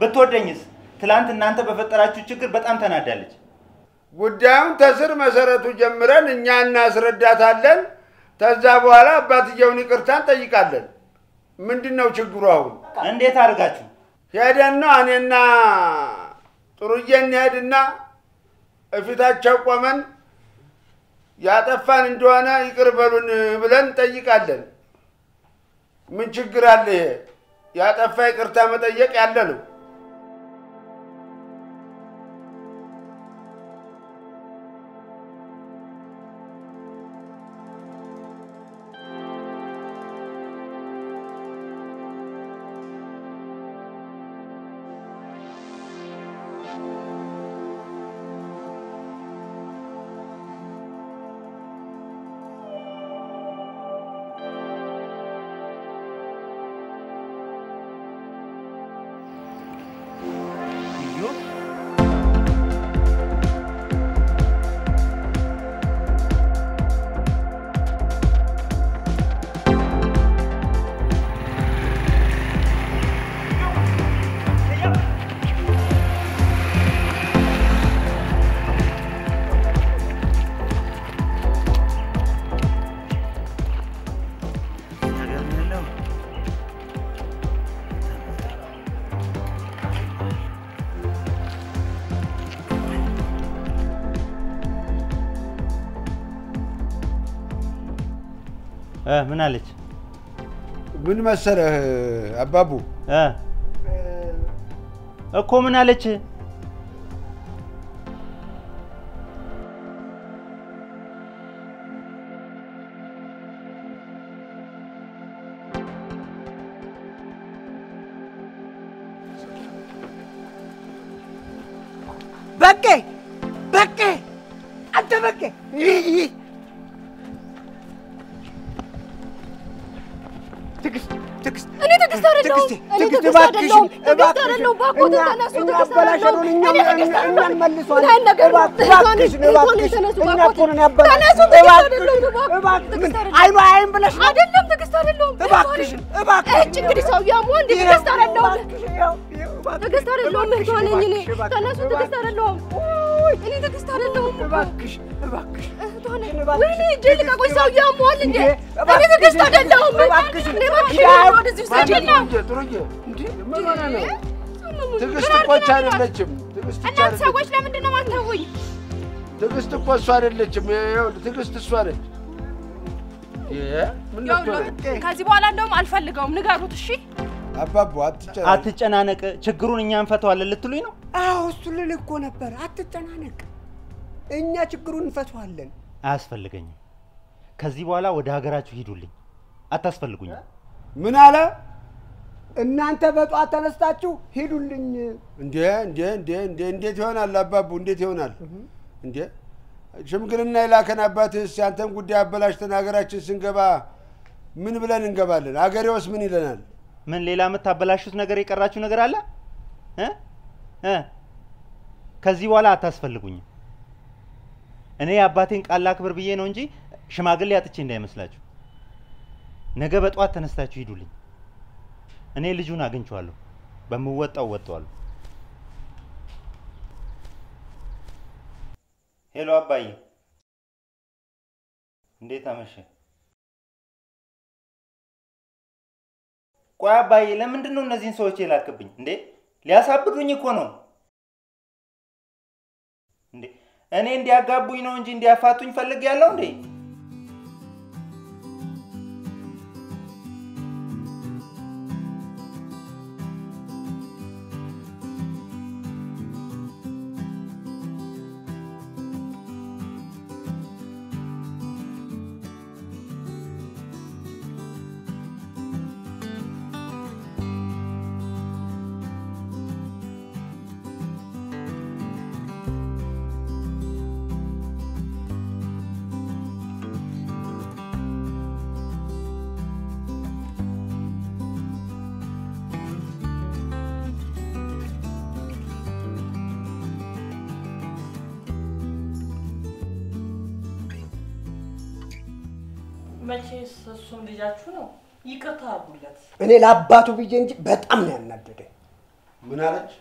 A: ብትወደኝስ? ትላንት እናንተ በፈጠራችሁ ችግር በጣም ተናዳለች።
I: ጉዳዩን ተስር መሰረቱ ጀምረን እኛ እናስረዳታለን። ከዛ በኋላ አባትየውን ይቅርታ እንጠይቃለን። ምንድን ነው ችግሩ አሁን?
A: እንዴት አድርጋችሁ
I: ሄደን ነው እኔና ጥሩዬ እንሄድና እፊታቸው ቆመን ያጠፋን እንደሆነ ይቅር በሉን ብለን እንጠይቃለን። ምን ችግር አለ? ይሄ ያጠፋ ይቅርታ መጠየቅ ያለ ነው።
A: ምን አለች?
I: ምን መሰለህ አባቡ
A: እ እኮ ምን አለች?
L: ሰውዬው አሞሃል እንዴ? እኔ ትዕግስት አይደለሁም።
J: እባክሽ፣
L: እባክሽ ወደዚህ ውሰጂና
I: ሆነ ነው? ትዕግስት እኮ እሷ አይደለችም። ትዕግስት እሷ
L: እናንተ
I: አይደለችም።
L: ሰዎች ለምንድን ነው የማታውኝ?
I: ትዕግስት እኮ እሷ አይደለችም። ይኸውልህ ትዕግስት እሷ ነች።
C: ከዚህ በኋላ እንደውም አልፈልገውም። ንገሩት እሺ።
I: አባቡ አትጨናነቅ።
A: አትጨናነቅ፣ ችግሩን እኛ እንፈተዋለን ልትሉኝ ነው?
J: አዎ እሱ ልልህ እኮ ነበር። አትጨናነቅ፣ እኛ ችግሩን እንፈተዋለን።
A: አያስፈልገኝም። ከዚህ በኋላ ወደ ሀገራችሁ ሂዱልኝ። አታስፈልጉኝም።
I: ምን አለ?
J: እናንተ በጠዋት ተነስታችሁ ሂዱልኝ።
I: እንዴ እንዴ እንዴ እንዴ እንዴት ይሆናል አባቡ? እንዴት ይሆናል እንዴ? ሽምግልና የላከን አባትህስ ያንተን ጉዳይ አበላሽተን ሀገራችን ስንገባ ምን ብለን እንገባለን? አገሬውስ ምን ይለናል?
A: ምን ሌላ የምታበላሹት ነገር የቀራችሁ ነገር አለ እ እ ከዚህ በኋላ አታስፈልጉኝም። እኔ የአባቴን ቃል ላክብር ብዬ ነው እንጂ ሽማግሌ አጥቼ እንዳይመስላችሁ። ነገ በጠዋት ተነስታችሁ ሂዱልኝ። እኔ ልጁን አግኝቼዋለሁ። በምወጣው ወጣዋለሁ። ሄሎ አባዬ፣ እንዴት አመሸ? ቆይ አባዬ፣ ለምንድን ነው እነዚህን ሰዎች የላክብኝ እንዴ? ሊያሳብዱኝ እኮ ነው እንዴ? እኔ እንዲያጋቡኝ ነው እንጂ እንዲያፋቱኝ ፈልግ ያለው እንዴ?
E: መቼስ እሱም ልጃችሁ ነው። ይቅርታ አድርጉለት።
J: እኔ ለአባቱ ብዬ እንጂ በጣም ነው ያናደደኝ።
I: ምን አለች?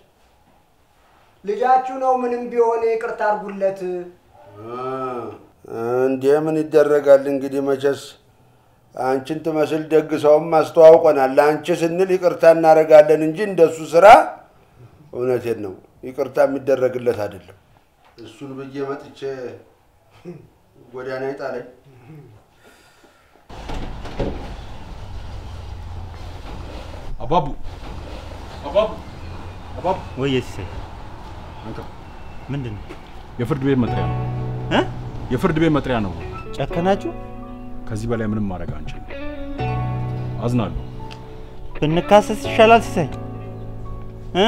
J: ልጃችሁ ነው፣ ምንም ቢሆን ይቅርታ አድርጉለት።
I: እንዴ ምን ይደረጋል እንግዲህ መቼስ አንቺን ትመስል ደግ ሰውም አስተዋውቀናል። ለአንቺ ስንል ይቅርታ እናደርጋለን እንጂ እንደሱ ስራ እውነቴን ነው ይቅርታ የሚደረግለት አይደለም። እሱን ብዬ መጥቼ ጎዳና ይጣለኝ።
F: አባቡ አባቡ አባቡ
A: ወየ ሲሳይ
F: አንተ
A: ምንድን ነው?
F: የፍርድ ቤት መጥሪያ ነው
A: እ?
F: የፍርድ ቤት መጥሪያ ነው።
A: ጨከናችሁ?
F: ከዚህ በላይ ምንም ማድረግ አንችልም። አዝናለሁ።
A: ብንካሰስ ይሻላል ሲሳይ እ?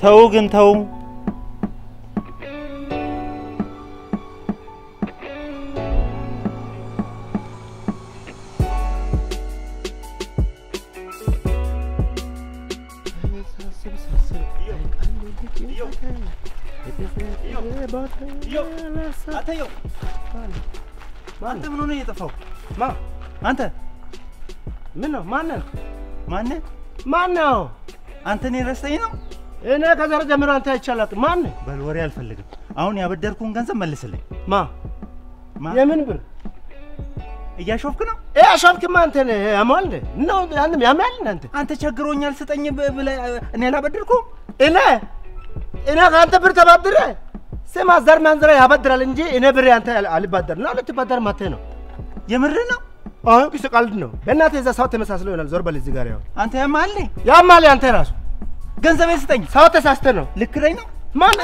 A: ተው ግን ተው። አንተ ምን ሆነ የጠፋው?
B: ማ
A: አንተ
B: ምን ነው? ማነህ?
A: ማነህ?
B: ማን ነው?
A: አንተ እኔን ረስተኝ ነው?
B: እኔ ከዛሬ ጀምሮ አንተ አይቻላቅ። ማን
A: በል ወሬ አልፈልግም። አሁን ያበደርኩን ገንዘብ መልስልኝ።
B: ማ
A: ማ
B: የምን ብር
A: እያሾፍክ ነው?
B: እ አሾፍክማ አንተ ነህ። ያማል ነው አንተም ያማል እናንተ
A: አንተ ቸግሮኛል ስጠኝ ብለህ እኔ አላበደርኩም።
B: እኔ እኔ ከአንተ ብር ተባብሬ ስማ፣ ዘር ማንዘር ያበድራል እንጂ እኔ ብር አንተ አልባደር ነው ልትባደር ማተ ነው።
A: የምር ነው?
B: አሁን ክስ ቀልድ ነው። በእናትህ እዛ ሰው ተመሳስሎ ይሆናል። ዞር በል እዚህ ጋር ያው
A: አንተ ያማል
B: ያማል አንተ ራሱ
A: ገንዘቤ ስጠኝ።
B: ሰው ተሳስተ ነው።
A: ልክ ነኝ ነው?
B: ማን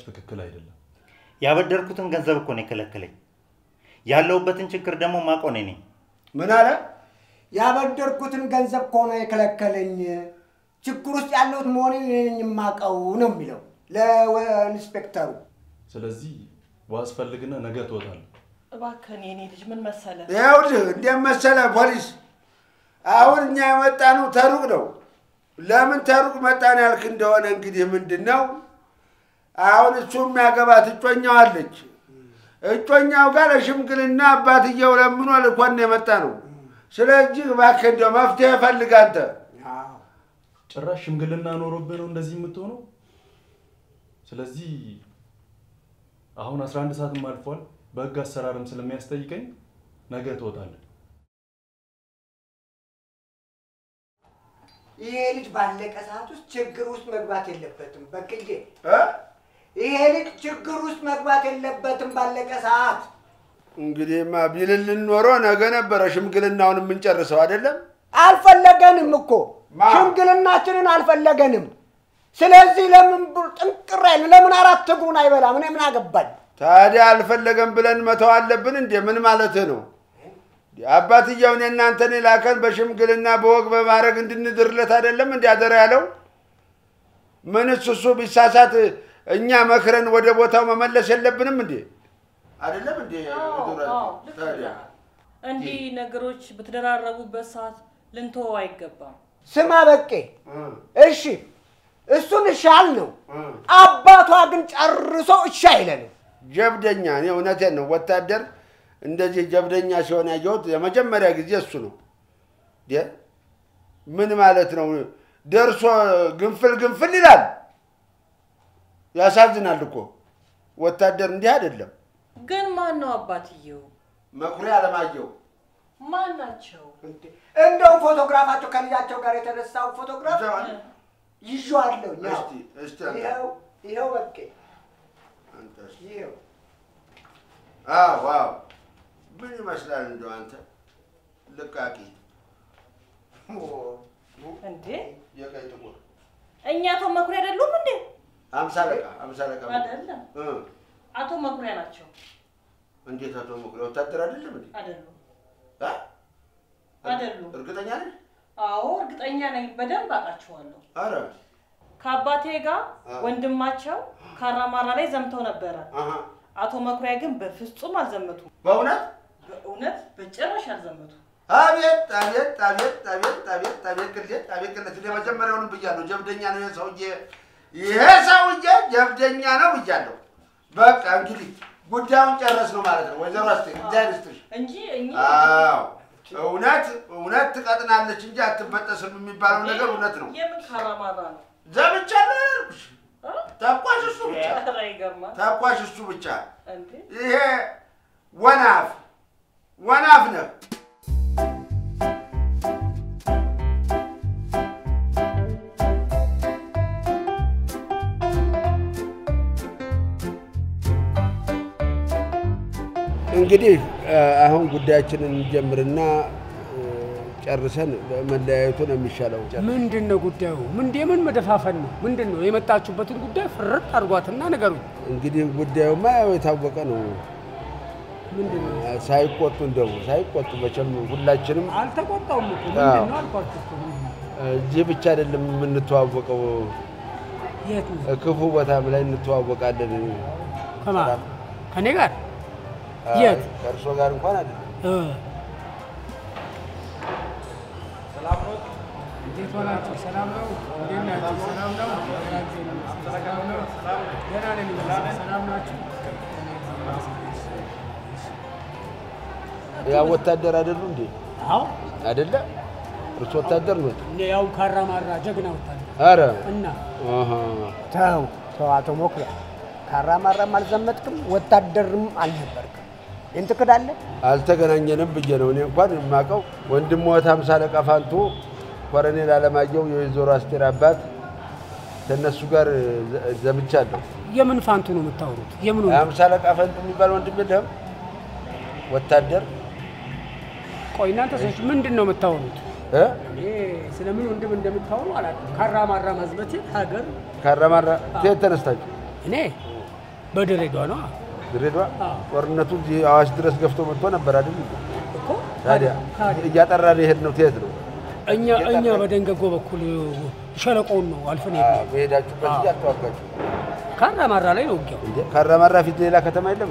F: በጭራሽ ትክክል አይደለም።
A: ያበደርኩትን ገንዘብ እኮ ነው የከለከለኝ። ያለሁበትን ችግር ደግሞ እኔ ነኝ።
I: ምን አለ?
J: ያበደርኩትን ገንዘብ ከሆነ የከለከለኝ ችግር ውስጥ ያለሁት መሆኔን እኔ ነኝ የማውቀው ነው የሚለው ለኢንስፔክተሩ።
F: ስለዚህ ዋስ ፈልግና ነገ ትወጣለህ።
E: እባክህን የኔ ልጅ ምን መሰለህ
I: ይኸውልህ እንዴት መሰለህ ፖሊስ፣ አሁን እኛ የመጣነው ተሩቅ ነው። ለምን ተሩቅ መጣን ያልክ እንደሆነ እንግዲህ ምንድን ነው አሁን እሱ የሚያገባት እጮኛው አለች። እጮኛው ጋር ለሽምግልና አባትየው ለምኖ ልኮን የመጣ ነው። ስለዚህ እባክህ እንደው መፍትሄ ፈልግ አንተ።
F: ጭራሽ ሽምግልና ኖሮብህ ነው እንደዚህ የምትሆነው። ስለዚህ አሁን 11 ሰዓትም አልፏል። በህግ አሰራርም ስለሚያስጠይቀኝ ነገ ትወጣለህ።
J: ይሄ ልጅ ባለቀ ሰዓት ውስጥ ችግር ውስጥ መግባት የለበትም። በቅዬ ይሄ ልጅ ችግር ውስጥ መግባት የለበትም ባለቀ ሰዓት።
I: እንግዲህማ ቢልልን ኖሮ ነገ ነበረ ሽምግልናውን የምንጨርሰው አይደለም።
J: አልፈለገንም እኮ ሽምግልናችንን አልፈለገንም። ስለዚህ ለምን ብር- ጥንቅር አይል ለምን አራት እግሩን አይበላም? እኔ ምን አገባኝ?
I: ታዲያ አልፈለገም ብለን መተው አለብን እንዴ? ምን ማለትህ ነው? አባትየውን የእናንተን የላከን በሽምግልና በወግ በማድረግ እንድንድርለት አይደለም እንዲ አደራ ያለው? ምንስ እሱ ቢሳሳት እኛ መክረን ወደ ቦታው መመለስ የለብንም እንዴ? አይደለም እንዴ?
E: እንዲህ ነገሮች በተደራረቡበት ሰዓት ልንተወው አይገባም።
J: ስማ በቄ፣ እሺ እሱን እሺ አልነው። አባቷ ግን ጨርሶ እሺ አይለንም።
I: ጀብደኛ፣ እኔ እውነቴን ነው። ወታደር እንደዚህ ጀብደኛ ሲሆን ያየሁት የመጀመሪያ ጊዜ እሱ ነው። ምን ማለት ነው? ደርሶ ግንፍል ግንፍል ይላል። ያሳዝናል እኮ። ወታደር እንዲህ አይደለም።
E: ግን ማን ነው አባትየው?
I: መኩሪያ አለማየሁ።
E: ማን ናቸው?
J: እንደውም ፎቶግራፋቸው ከልጃቸው ጋር የተነሳው ፎቶግራፍ ይዤዋለሁ። ይኸው ይኸው በቄ ይኸው።
I: አዎ አዎ። ምን ይመስላል እንደው አንተ? ልቃቂ።
E: እንዴ!
I: የቀይ ጥቁር።
E: እኛ አቶ መኩሪያ አይደሉም እንዴ?
I: አምሳ አለቃ አምሳ አለቃ
E: አይደለም፣
I: እ
E: አቶ መኩሪያ ናቸው።
I: እንዴት አቶ መኩሪያ ወታደር አይደለም እንዴ?
E: አይደሉም፣? አይደሉም።
I: እርግጠኛ ነህ?
E: አዎ እርግጠኛ ነኝ፣ በደንብ አውቃቸዋለሁ።
I: አረ
E: ከአባቴ ጋር ወንድማቸው ካራማራ ላይ ዘምተው ነበረ። አቶ መኩሪያ ግን በፍጹም አልዘመቱም።
I: በእውነት
E: በእውነት በጭራሽ አልዘመቱም።
I: አቤት አቤት አቤት አቤት አቤት አቤት ቅሌት አቤት ቅሌት። መጀመሪያውንም ብያለሁ ጀብደኛ ነው ሰውዬ፣ ይሄ ሰውዬ ጀብደኛ ነው ብያለሁ። በቃ እንግዲህ ጉዳዩን ጨረስ ነው ማለት ነው። ወይዘሮ አስቴር እግዚአብሔር ይስጥሽ።
E: እንጂ
I: አዎ እውነት እውነት ትቀጥናለች እንጂ አትበጠስም የሚባለው ነገር እውነት ነው።
E: የምን ካራማራ ነው?
I: ያልኩሽ ተኳሽ እሱ ብቻ ተኳሽ እሱ ብቻ። ይሄ ወናፍ ወናፍ ነው። እንግዲህ አሁን ጉዳያችንን እንጀምርና ጨርሰን መለያየቱ ነው የሚሻለው።
D: ምንድን ነው ጉዳዩ? ምንድ የምን መደፋፈን ነው? ምንድን ነው የመጣችሁበትን ጉዳይ ፍርጥ አድርጓትና ንገሩኝ።
I: እንግዲህ ጉዳዩማ ያው የታወቀ ነው።? ሳይቆጡ እንደው ሳይቆጡ መቼም ሁላችንም
D: አልተቆጣውም እኮ ምንድን ነው አልኳችሁ?
I: እዚህ ብቻ አይደለም የምንተዋወቀው፣? ክፉ ቦታም ላይ እንተዋወቃለን።
D: ከኔ ጋር የት?
I: ከእርሶ ጋር እንኳን አይደለም።
D: እ። እንዴት ሆናችሁ? ሰላም ነው? እንዴት ናችሁ? ሰላም ነው? ሰላም ነው? ደህና ነን ሰላም ናችሁ?
I: ያ ወታደር አይደሉ እንዴ?
D: አዎ
I: አይደለ? እርሶ ወታደር ነው?
D: ያው ካራማራ ጀግና ወታደር
I: አረ
D: እና
I: አሃ።
J: ተው ተው፣ አቶ መኩሪያ ካራማራም አልዘመትክም፣ ወታደርም አልነበርክም። ይህን ትክዳለህ?
I: አልተገናኘንም ብዬ ነው። እኔ እንኳን የማውቀው ወንድሞት ሃምሳ አለቃ ፋንቱ፣ ኮሎኔል አለማየሁ፣ የወይዘሮ አስቴር አባት ከእነሱ ጋር ዘ- ዘምቻለሁ።
D: የምን ፋንቱ ነው የምታወሩት? የምን
I: ሃምሳ አለቃ ፋንቱ የሚባል ወንድም የለህም? ወታደር
D: ቆይ እናንተ ሰዎች ምንድን ነው የምታወሩት?
I: እ?
D: እኔ ስለምን ወንድም እንደምታወሩ አላውቅም። ካራማራ መዝመቴ ሀገር
I: ካራማራ ከየት ተነስታችሁ?
D: እኔ በድሬዳዋ ነው
I: ድሬዳዋ ጦርነቱ አዋሽ ድረስ ገፍቶ መጥቶ ነበር አይደል? ታዲያ
D: ታዲያ
I: የሄድ ነው ትየት ነው?
D: እኛ እኛ በደንገጎ በኩል ሸለቆውን ነው አልፈን ሄድነው።
I: በሄዳችሁበት ጊዜ አልተዋጋችሁ
D: ካራማራ ላይ ነው ውጊያው።?
I: ካራማራ ፊት ሌላ ከተማ የለም?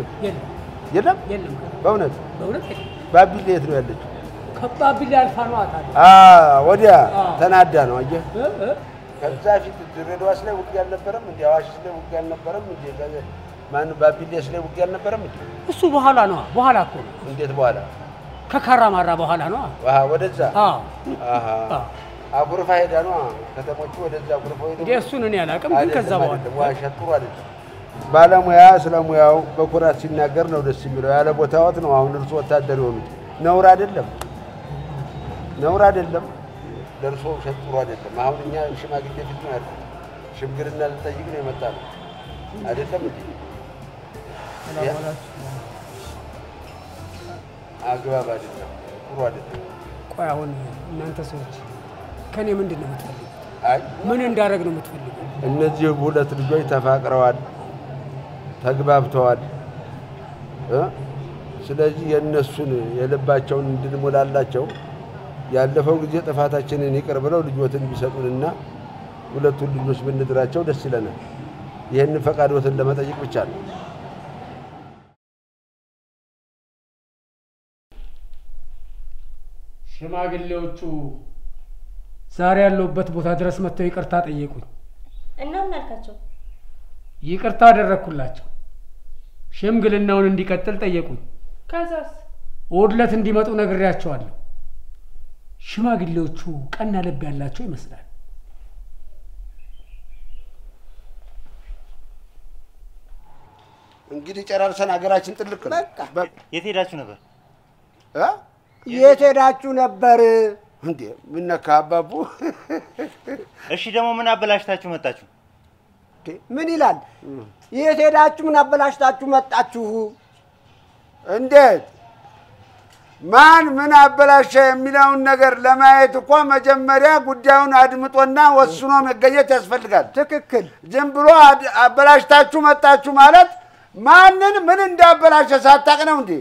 D: የለም
I: የለም በእውነት
D: በእውነት
I: ባቢሌ የት ነው ያለችው?
D: ከባቢል አልፋ ነው
I: አ ወዲያ ተናዳ ነው አየህ። ከዛ ፊት ድሬዳዋስ ላይ ውጊያ አልነበረም እንዴ? አዋሽስ ላይ ውጊያ አልነበረም እንዴ? ማን ባቢሌስ ላይ ውጊያ አልነበረም እንዴ?
D: እሱ በኋላ ነው በኋላ እኮ ነው
I: እንዴት በኋላ
D: ከካራማራ በኋላ ነው።
I: አሃ ወደዛ
D: አዎ
I: አሃ
D: አዎ።
I: አኩርፋ ሄዳ ነው ከተሞቹ ወደዛ አኩርፋ ሄዳ
D: እንግዲህ እሱን እኔ አላውቅም፣ ግን ከዛ በኋላ
I: አይደለም፣ ዋሻ ጥሩ አይደለም። ባለሙያ ስለ ሙያው በኩራት ሲናገር ነው ደስ የሚለው። ያለ ቦታዎት ነው አሁን እርሱ ወታደር የሆኑት ነውር አይደለም፣ ነውር አይደለም። ደርሶ ውሸት ጥሩ አይደለም። አሁን እኛ ሽማግሌ ፊት ነው ያለ ሽምግልና ልጠይቅ ነው የመጣ ነው አይደለም እንዴ? አግባብ አይደለም፣ ጥሩ አይደለም።
D: ቆይ አሁን እናንተ ሰዎች ከኔ ምንድን ነው የምትፈልጉት?
I: አይ
D: ምን እንዳደረግ ነው የምትፈልጉት?
I: እነዚህ ሁለት ልጆች ተፋቅረዋል፣ ተግባብተዋል። እ? ስለዚህ የእነሱን የልባቸውን እንድንሞላላቸው ያለፈው ጊዜ ጥፋታችንን ይቅር ብለው ልጆትን ቢሰጡንና ሁለቱን ልጆች ብንድራቸው ደስ ይለናል። ይህንን ፈቃዶትን ለመጠየቅ ብቻ ነው።
D: ሽማግሌዎቹ ዛሬ ያለሁበት ቦታ ድረስ መጥተው ይቅርታ ጠየቁኝ።
M: እና ምን አልካቸው?
D: ይቅርታ አደረግኩላቸው። ሽምግልናውን እንዲቀጥል ጠየቁኝ።
C: ከዛስ
D: እሑድ እንዲመጡ ነግሬያቸዋለሁ። ሽማግሌዎቹ ቀና ልብ ያላቸው ይመስላል።
I: እንግዲህ ጨራርሰን ሀገራችን ጥልቅ ነው። በቃ
A: የት ሄዳችሁ ነበር?
J: የት ሄዳችሁ ነበር?
I: እንዴ ምን ነካ አባቡ?
A: እሺ ደግሞ ምን አበላሽታችሁ መጣችሁ?
J: ምን ይላል? የት ሄዳችሁ ምን አበላሽታችሁ መጣችሁ?
I: እንዴት ማን ምን አበላሸ የሚለውን ነገር ለማየት እኮ መጀመሪያ ጉዳዩን አድምጦና ወስኖ መገኘት ያስፈልጋል።
J: ትክክል።
I: ዝም ብሎ አድ- አበላሽታችሁ መጣችሁ ማለት ማንን ምን እንዳበላሸ ሳታቅ ነው እንዴ?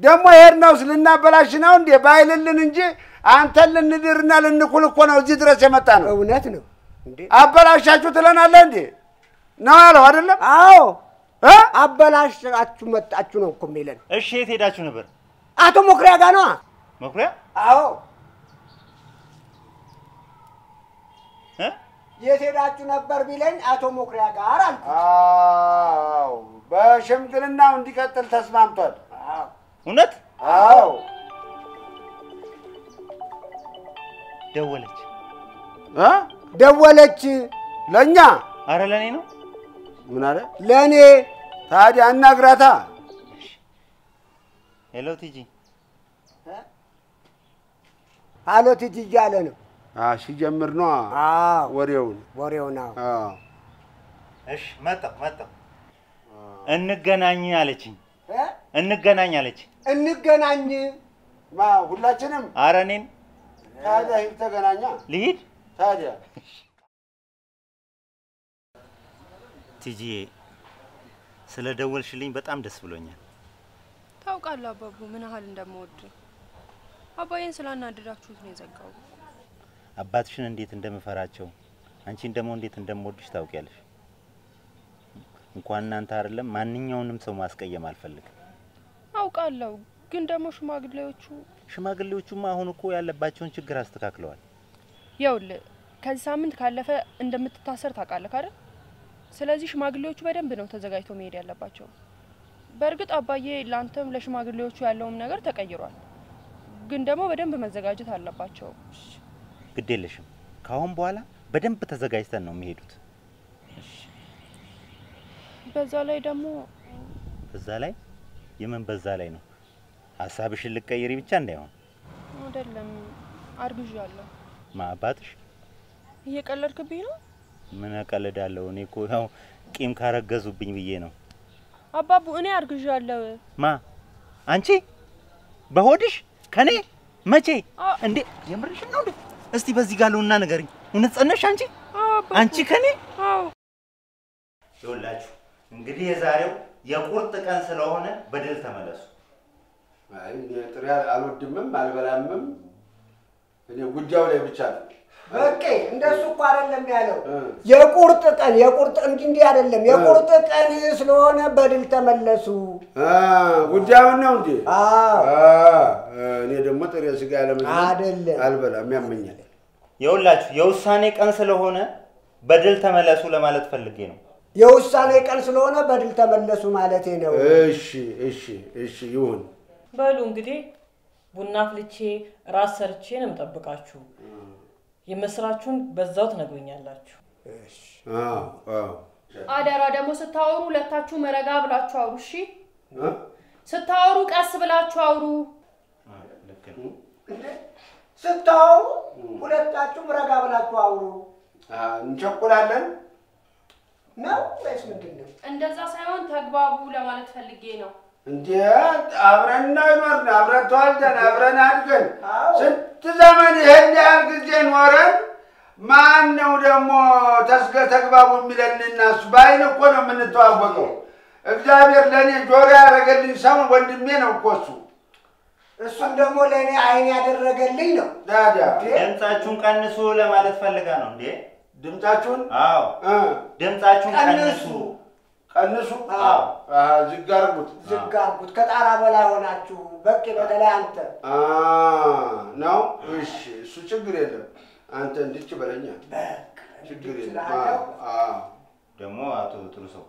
I: ደግሞ ይሄድ ነው ልናበላሽ ነው እንዴ? ባይልልን እንጂ አንተን ልንድርና ልንኩል እኮ ነው እዚህ ድረስ የመጣ ነው።
J: እውነት ነው።
I: አበላሻችሁ ትለናለህ እንዴ? ነው ያለው አይደለም?
J: አዎ አበላሻችሁ መጣችሁ ነው እኮ የሚለን።
A: እሺ የት ሄዳችሁ ነበር?
J: አቶ ሞክሪያ ጋር ነዋ።
A: መኩሪያ
J: አዎ
A: እ?
J: የት ሄዳችሁ ነበር ቢለኝ አቶ መኩሪያ ጋር አልኩት።
I: አዎ በሽምግልናው እንዲቀጥል ተስማምቷል።
A: እውነት?
I: አዎ
A: ደወለች
I: እ?
J: ደወለች።
I: ለእኛ
A: አረ ለእኔ ነው።
I: ምን አለ?
J: ለእኔ
I: ታዲያ እናናግራታ።
A: ሄሎ ቲጂ
J: አሎ ቲጂ እያለ ነው
I: አ ሲጀምር ነው ወሬውን
J: ወሬው ነው።
I: አዎ
A: እሺ መጣሁ መጣሁ። እንገናኝ አለችኝ።
J: እ?
A: እንገናኝ አለች።
J: እንገናኝ
I: ማ ሁላችንም
A: አረ እኔን
I: ታዲያ ሂድ ተገናኛ።
A: ልሂድ።
I: ታዲያ
A: ቲጂዬ ስለ ደወልሽልኝ በጣም ደስ ብሎኛል።
C: ታውቃለህ አባቡ ምን ያህል እንደምወድ። አባዬን ስላናደዳችሁት ነው የዘጋው።
A: አባትሽን እንዴት እንደምፈራቸው አንቺን ደግሞ እንዴት እንደምወድሽ ታውቂያለሽ። እንኳን እናንተ አይደለም ማንኛውንም ሰው ማስቀየም አልፈልግም።
C: አውቃለሁ፣ ግን ደግሞ ሽማግሌዎቹ
A: ሽማግሌዎቹማ አሁን እኮ ያለባቸውን ችግር አስተካክለዋል።
C: ይኸውልህ ከዚህ ሳምንት ካለፈ እንደምትታሰር ታውቃለህ አይደል? ስለዚህ ሽማግሌዎቹ በደንብ ነው ተዘጋጅተው መሄድ ያለባቸው። በእርግጥ አባዬ ለአንተም ለሽማግሌዎቹ ያለውም ነገር ተቀይሯል፣ ግን ደግሞ በደንብ መዘጋጀት አለባቸው።
A: ግድ የለሽም። ከአሁን በኋላ በደንብ ተዘጋጅተን ነው የሚሄዱት።
C: በዛ ላይ ደግሞ
A: በዛ ላይ የምን በዛ ላይ ነው? ሀሳብሽን ልቀይሪ ብቻ እንዳይሆን።
C: አይደለም አርግዣለሁ።
A: ማ አባትሽ?
C: እየቀለድክብኝ ነው
A: ምን እቀልዳለሁ? እኔ እኮ ያው ቂም ካረገዙብኝ ብዬ ነው።
C: አባቡ። እኔ አርግዣለሁ።
A: ማ አንቺ በሆድሽ ከኔ መቼ እንዴ? የምርሽን ነው እንዴ? እስቲ በዚህ ጋር ለውና ንገሪኝ። እውነት ጸነሽ አንቺ አንቺ ከኔ? ይኸውላችሁ እንግዲህ የዛሬው የቁርጥ ቀን ስለሆነ በድል ተመለሱ።
I: አይ እኔ ጥሬ አልወድምም አልበላምም። እኔ ጉዳዩ ላይ ብቻ ነው።
J: በቄ እንደሱ እኮ አይደለም ያለው። የቁርጥ ቀን የቁርጥ እንዲህ እንዲህ አይደለም። የቁርጥ ቀን ስለሆነ በድል ተመለሱ።
I: ጉዳዩን ነው እንዴ?
J: አዎ።
I: እኔ ደግሞ ጥሬ ስጋ
J: አይደለም።
I: አልበላም፣ ያመኛል።
A: የሁላችሁ የውሳኔ ቀን ስለሆነ በድል ተመለሱ ለማለት ፈልጌ ነው።
J: የውሳኔ ቀን ስለሆነ በድል ተመለሱ ማለቴ ነው።
I: እሺ፣ እሺ፣ እሺ፣ ይሁን።
E: በሉ እንግዲህ ቡና አፍልቼ ራስ ሰርቼ ነው የምጠብቃችሁ። የምስራችሁን በዛው ትነግሩኛላችሁ።
I: አዎ፣ አዎ።
L: አደራ ደግሞ ስታወሩ ሁለታችሁ መረጋ ብላችሁ አውሩ። እሺ፣ ስታወሩ ቀስ ብላችሁ አውሩ።
J: ስታወሩ ሁለታችሁም ረጋ ብላችሁ አውሩ።
I: እንቸኩላለን
J: ነው ወይስ ምንድን ነው?
L: እንደዛ ሳይሆን ተግባቡ ለማለት ፈልጌ ነው።
I: እንዴ አብረን ነው ይኖርን፣ አብረን ተዋልደን፣ አብረን አድገን ስንት ዘመን ይሄን ያህል ጊዜ ኖረን ማን ነው ደግሞ ተስገ ተግባቡ የሚለን? እና እሱ በአይን እኮ ነው የምንተዋወቀው። እግዚአብሔር ለእኔ ጆሮ ያደረገልኝ ሰው ወንድሜ ነው እኮ እሱ።
J: እሱም ደግሞ ለእኔ አይን ያደረገልኝ ነው።
I: ታዲያ
A: ድምፃችሁን ቀንሱ ለማለት ፈልጋ ነው እንዴ?
I: ድምፃችሁን
A: አዎ፣ ድምፃችሁን ቀንሱ።
J: ቀንሱ።
A: አዎ፣
I: ዝግ አድርጉት።
J: ዝግ አድርጉት። ከጣራ በላይ ሆናችሁ። በቄ በተለይ አንተ
I: አ ነው። እሺ፣ እሱ ችግር የለም። አንተ እንድች በለኛ ችግር የለም።
A: ደግሞ አቶ ጥሩ ሰው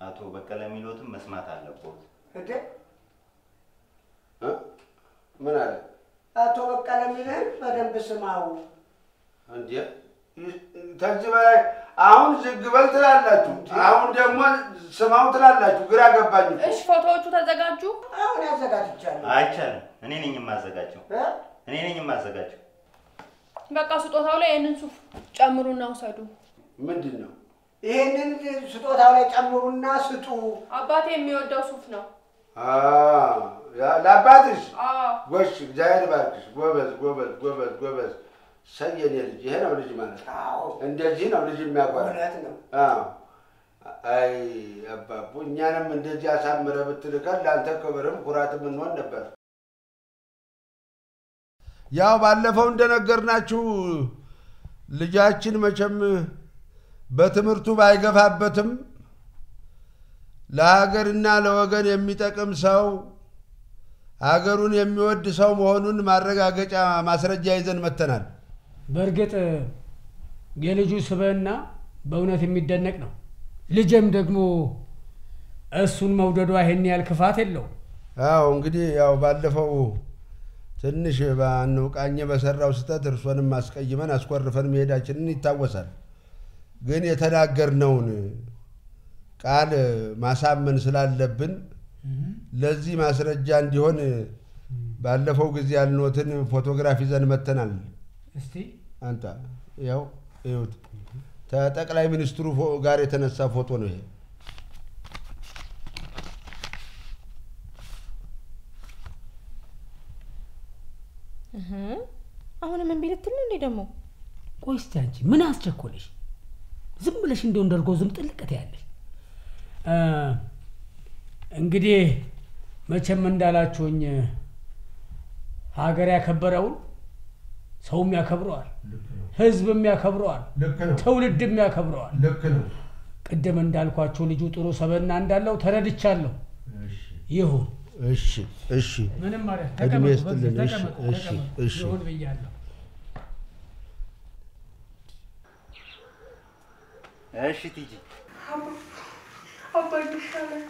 A: አቶ በቀለ የሚሉትም መስማት አለብዎት።?
I: ምን አለ
J: አቶ በቀለ የሚልህን በደንብ ስማው።
I: እንዴ? ከዚህ በላይ አሁን ዝግ በል ትላላችሁ፣ አሁን ደግሞ ስማው ትላላችሁ። ግራ ገባኝ
L: እሺ፣ ፎቶዎቹ ተዘጋጁ።
J: አሁን ያዘጋጅቻለሁ።
A: አይቻልም። እኔ ነኝ የማዘጋጀው። እኔ ነኝ የማዘጋጀው።
L: በቃ ስጦታው ላይ ይህንን ሱፍ ጨምሩና ውሰዱ።
I: ምንድን ነው?
J: ይሄንን ስጦታው ላይ ጨምሩና ስጡ።
L: አባቴ የሚወደው ሱፍ ነው።
I: ለአባትሽ
L: አዎ።
I: ጎሽ፣ እግዚአብሔር ባርክሽ። ጎበዝ ጎበዝ ጎበዝ ጎበዝ። ሰየኔ ልጅ ይሄ ነው ልጅ ማለት እንደዚህ ነው ልጅ የሚያጓራ አይ አባቡ እኛንም እንደዚህ አሳምረ ብትልከን ለአንተ ክብርም ኩራትም እንሆን ነበር። ያው ባለፈው እንደነገርናችሁ ልጃችን መቼም በትምህርቱ ባይገፋበትም ለሀገርና ለወገን የሚጠቅም ሰው ሀገሩን የሚወድ ሰው መሆኑን ማረጋገጫ ማስረጃ ይዘን መጥተናል።
D: በእርግጥ የልጁ ስብዕና በእውነት የሚደነቅ ነው። ልጄም ደግሞ እሱን መውደዷ ይሄን ያህል ክፋት የለውም።
I: አዎ እንግዲህ ያው ባለፈው ትንሽ ባንውቃኘ በሰራው ስህተት እርሶንም አስቀይመን አስኮርፈን መሄዳችንን ይታወሳል። ግን የተናገርነውን ቃል ማሳመን ስላለብን ለዚህ ማስረጃ እንዲሆን ባለፈው ጊዜ ያልኖትን ፎቶግራፍ ይዘን መጥተናል።
D: እስቲ
I: አንተ ያው ይሁት ከጠቅላይ ሚኒስትሩ ፎ- ጋር የተነሳ ፎቶ ነው ይሄ።
N: እህ፣ አሁንም እምቢ ልትል ነው እንዴ ደግሞ?
D: ቆይ እስቲ አንቺ ምን አስቸኮለሽ? ዝም ብለሽ እንደው እንደርጎ ዝም ጥልቀት ያለሽ እንግዲህ መቼም እንዳላችሁኝ ሀገር ያከበረውን ሰውም ያከብረዋል፣ ህዝብም ያከብረዋል፣ ትውልድም ያከብረዋል። ቅድም እንዳልኳቸው ልጁ ጥሩ ሰበና እንዳለው ተረድቻለሁ። ይሁን
I: እሺ እሺ፣
D: ምንም ማለት
I: እድሜ ይስጥልን። እሺ እሺ እሺ።
D: ይሁን ብያለሁ።
A: እሺ ቲጂ
C: አባዬ ይሻላል።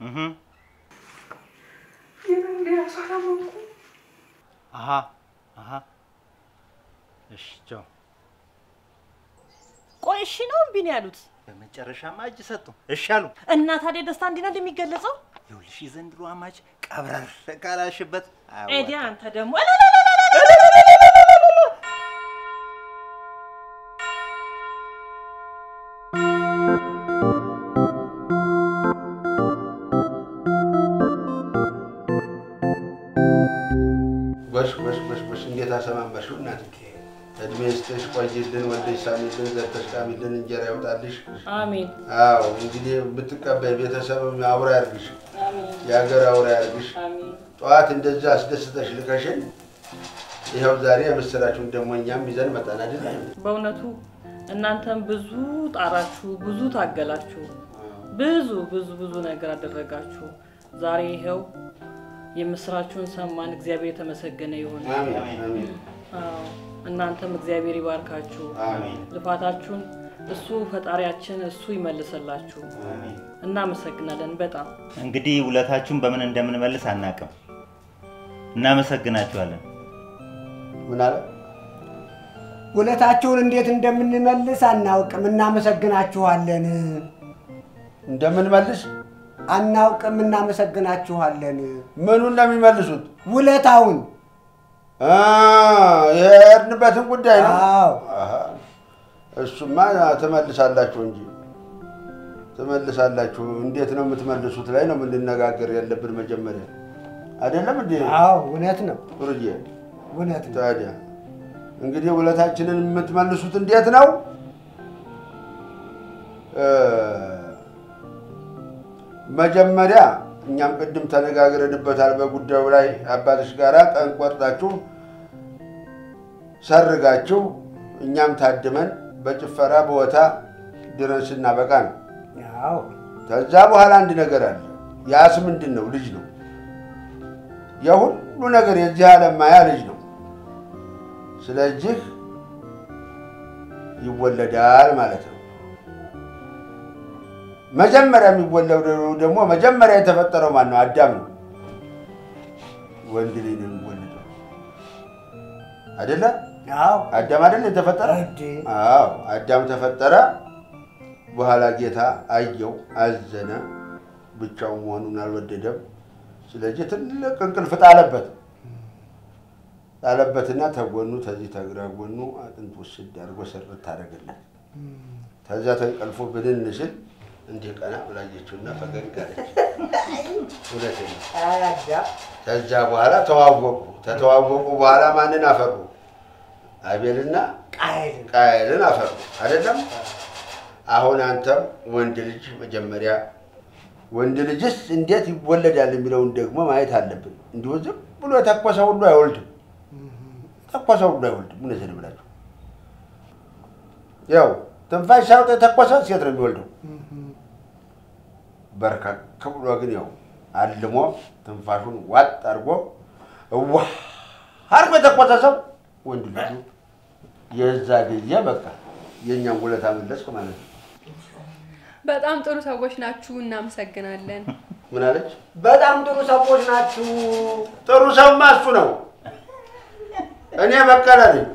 A: እህ
C: አላመንኩም።
A: አሃ አሃ እሺ ቻው።
E: ቆይ እሺ ነው እምቢ ነው ያሉት?
A: በመጨረሻማ እጅ ሰጡ። እሺ አሉ።
E: እና ታዲያ ደስታ እንዲህ ነው እንደሚገለጸው?
A: ይኸውልሽ የዘንድሮ አማች ቀብረር ካላሽበት
E: ኤዲያ አንተ ደግሞ
I: ቆይልን፣ ወልደሽ ሳሚልን፣ ዘርተሽ ቃሚልን፣ እንጀራ ይውጣልሽ።
E: አሜን
I: አዎ እንግዲህ የምትቀበይ ቤተሰብም አውራ ያርግሽ፣ የሀገር አውራ ያርግሽ። ጠዋት እንደዛ አስደስተሽ ልከሽን ይኸው ዛሬ የምስራችሁን ደግሞ እኛም ይዘን መጣን አይደል?
E: በእውነቱ እናንተም ብዙ ጣራችሁ፣ ብዙ ታገላችሁ፣ ብዙ ብዙ ብዙ ነገር አደረጋችሁ። ዛሬ ይኸው የምስራችሁን ሰማን። እግዚአብሔር የተመሰገነ ይሁን።
I: አሜን፣ አሜን።
E: አዎ፣ እናንተም እግዚአብሔር ይባርካችሁ።
A: አሜን።
E: ልፋታችሁን እሱ ፈጣሪያችን እሱ ይመልሰላችሁ። እናመሰግናለን በጣም
A: እንግዲህ ውለታችሁን በምን እንደምንመልስ አናቅም። እናመሰግናችኋለን።
I: ምን አለ?
J: ውለታችሁን እንዴት እንደምንመልስ አናውቅም። እናመሰግናችኋለን።
I: እንደምንመልስ
J: አናውቅም። እናመሰግናችኋለን።
I: ምኑን ነው የሚመልሱት?
J: ውለታውን
I: የሄድንበትን ጉዳይ ነው። እሱማ ትመልሳላችሁ እንጂ ትመልሳላችሁ። እንዴት ነው የምትመልሱት ላይ ነው የምንነጋገር ያለብን መጀመሪያ አይደለም እንዴ?
J: አዎ፣ እውነት ነው።
I: ሩዬ
J: እውነት ነው።
I: ታዲያ እንግዲህ ውለታችንን የምትመልሱት እንዴት ነው? መጀመሪያ እኛም ቅድም ተነጋግረንበታል በጉዳዩ ላይ አባትሽ ጋራ ቀን ቆርጣችሁ ሰርጋችሁ እኛም ታድመን በጭፈራ በወታ ድረን ስናበቃ ነው። ከዛ በኋላ አንድ ነገር አለ። ያስ ምንድን ነው? ልጅ ነው። የሁሉ ነገር የዚህ ዓለም ማያ ልጅ ነው። ስለዚህ ይወለዳል ማለት ነው። መጀመሪያ የሚወለደው ደግሞ መጀመሪያ የተፈጠረው ማን ነው? አዳም ነው። ወንድ ልጅ ነው የሚወለደው አይደለ?
J: አዎ፣
I: አዳም አይደለ የተፈጠረ? አዎ፣ አዳም ተፈጠረ። በኋላ ጌታ አየው፣ አዘነ፣ ብቻውን መሆኑን አልወደደም። ስለዚህ ትልቅ እንቅልፍ ጣለበት ጣለበትና ተጎኑ ተዚህ ተግራ ጎኑ አጥንት ውስድ አድርጎ ስርት ታደረገለት። ከዚያ ተንቀልፎ ብንን ስል እንዲህ ቀና ብላየችውና ፈገግ አለች። ነው። ከዛ በኋላ ተዋወቁ። ከተዋወቁ በኋላ ማንን አፈሩ? አቤልና ቃየልን አፈሩ። አይደለም? አሁን አንተም ወንድ ልጅ መጀመሪያ ወንድ ልጅስ እንዴት ይወለዳል የሚለውን ደግሞ ማየት አለብን። እንዲሁ ዝም ብሎ የተኮሰ ሁሉ አይወልድም። የተኮሰ ሁሉ አይወልድም። እውነቴን ብላችሁ ያው ትንፋሽ ሳይወጣ የተኮሰ ሴት ነው የሚወልደው። በርከክ ብሎ ግን ያው አልሞ ትንፋሹን ዋጥ አድርጎ እዋ አድርጎ የተኮሰ ሰው ወንድ ልጁ የዛ ጊዜ በቃ የእኛን ውለታ መለስክ ማለት ነው።
C: በጣም ጥሩ ሰዎች ናችሁ። እናመሰግናለን።
I: ምን አለች?
J: በጣም ጥሩ ሰዎች ናችሁ።
I: ጥሩ ሰውማ እሱ ነው። እኔ በቀለ ነኝ።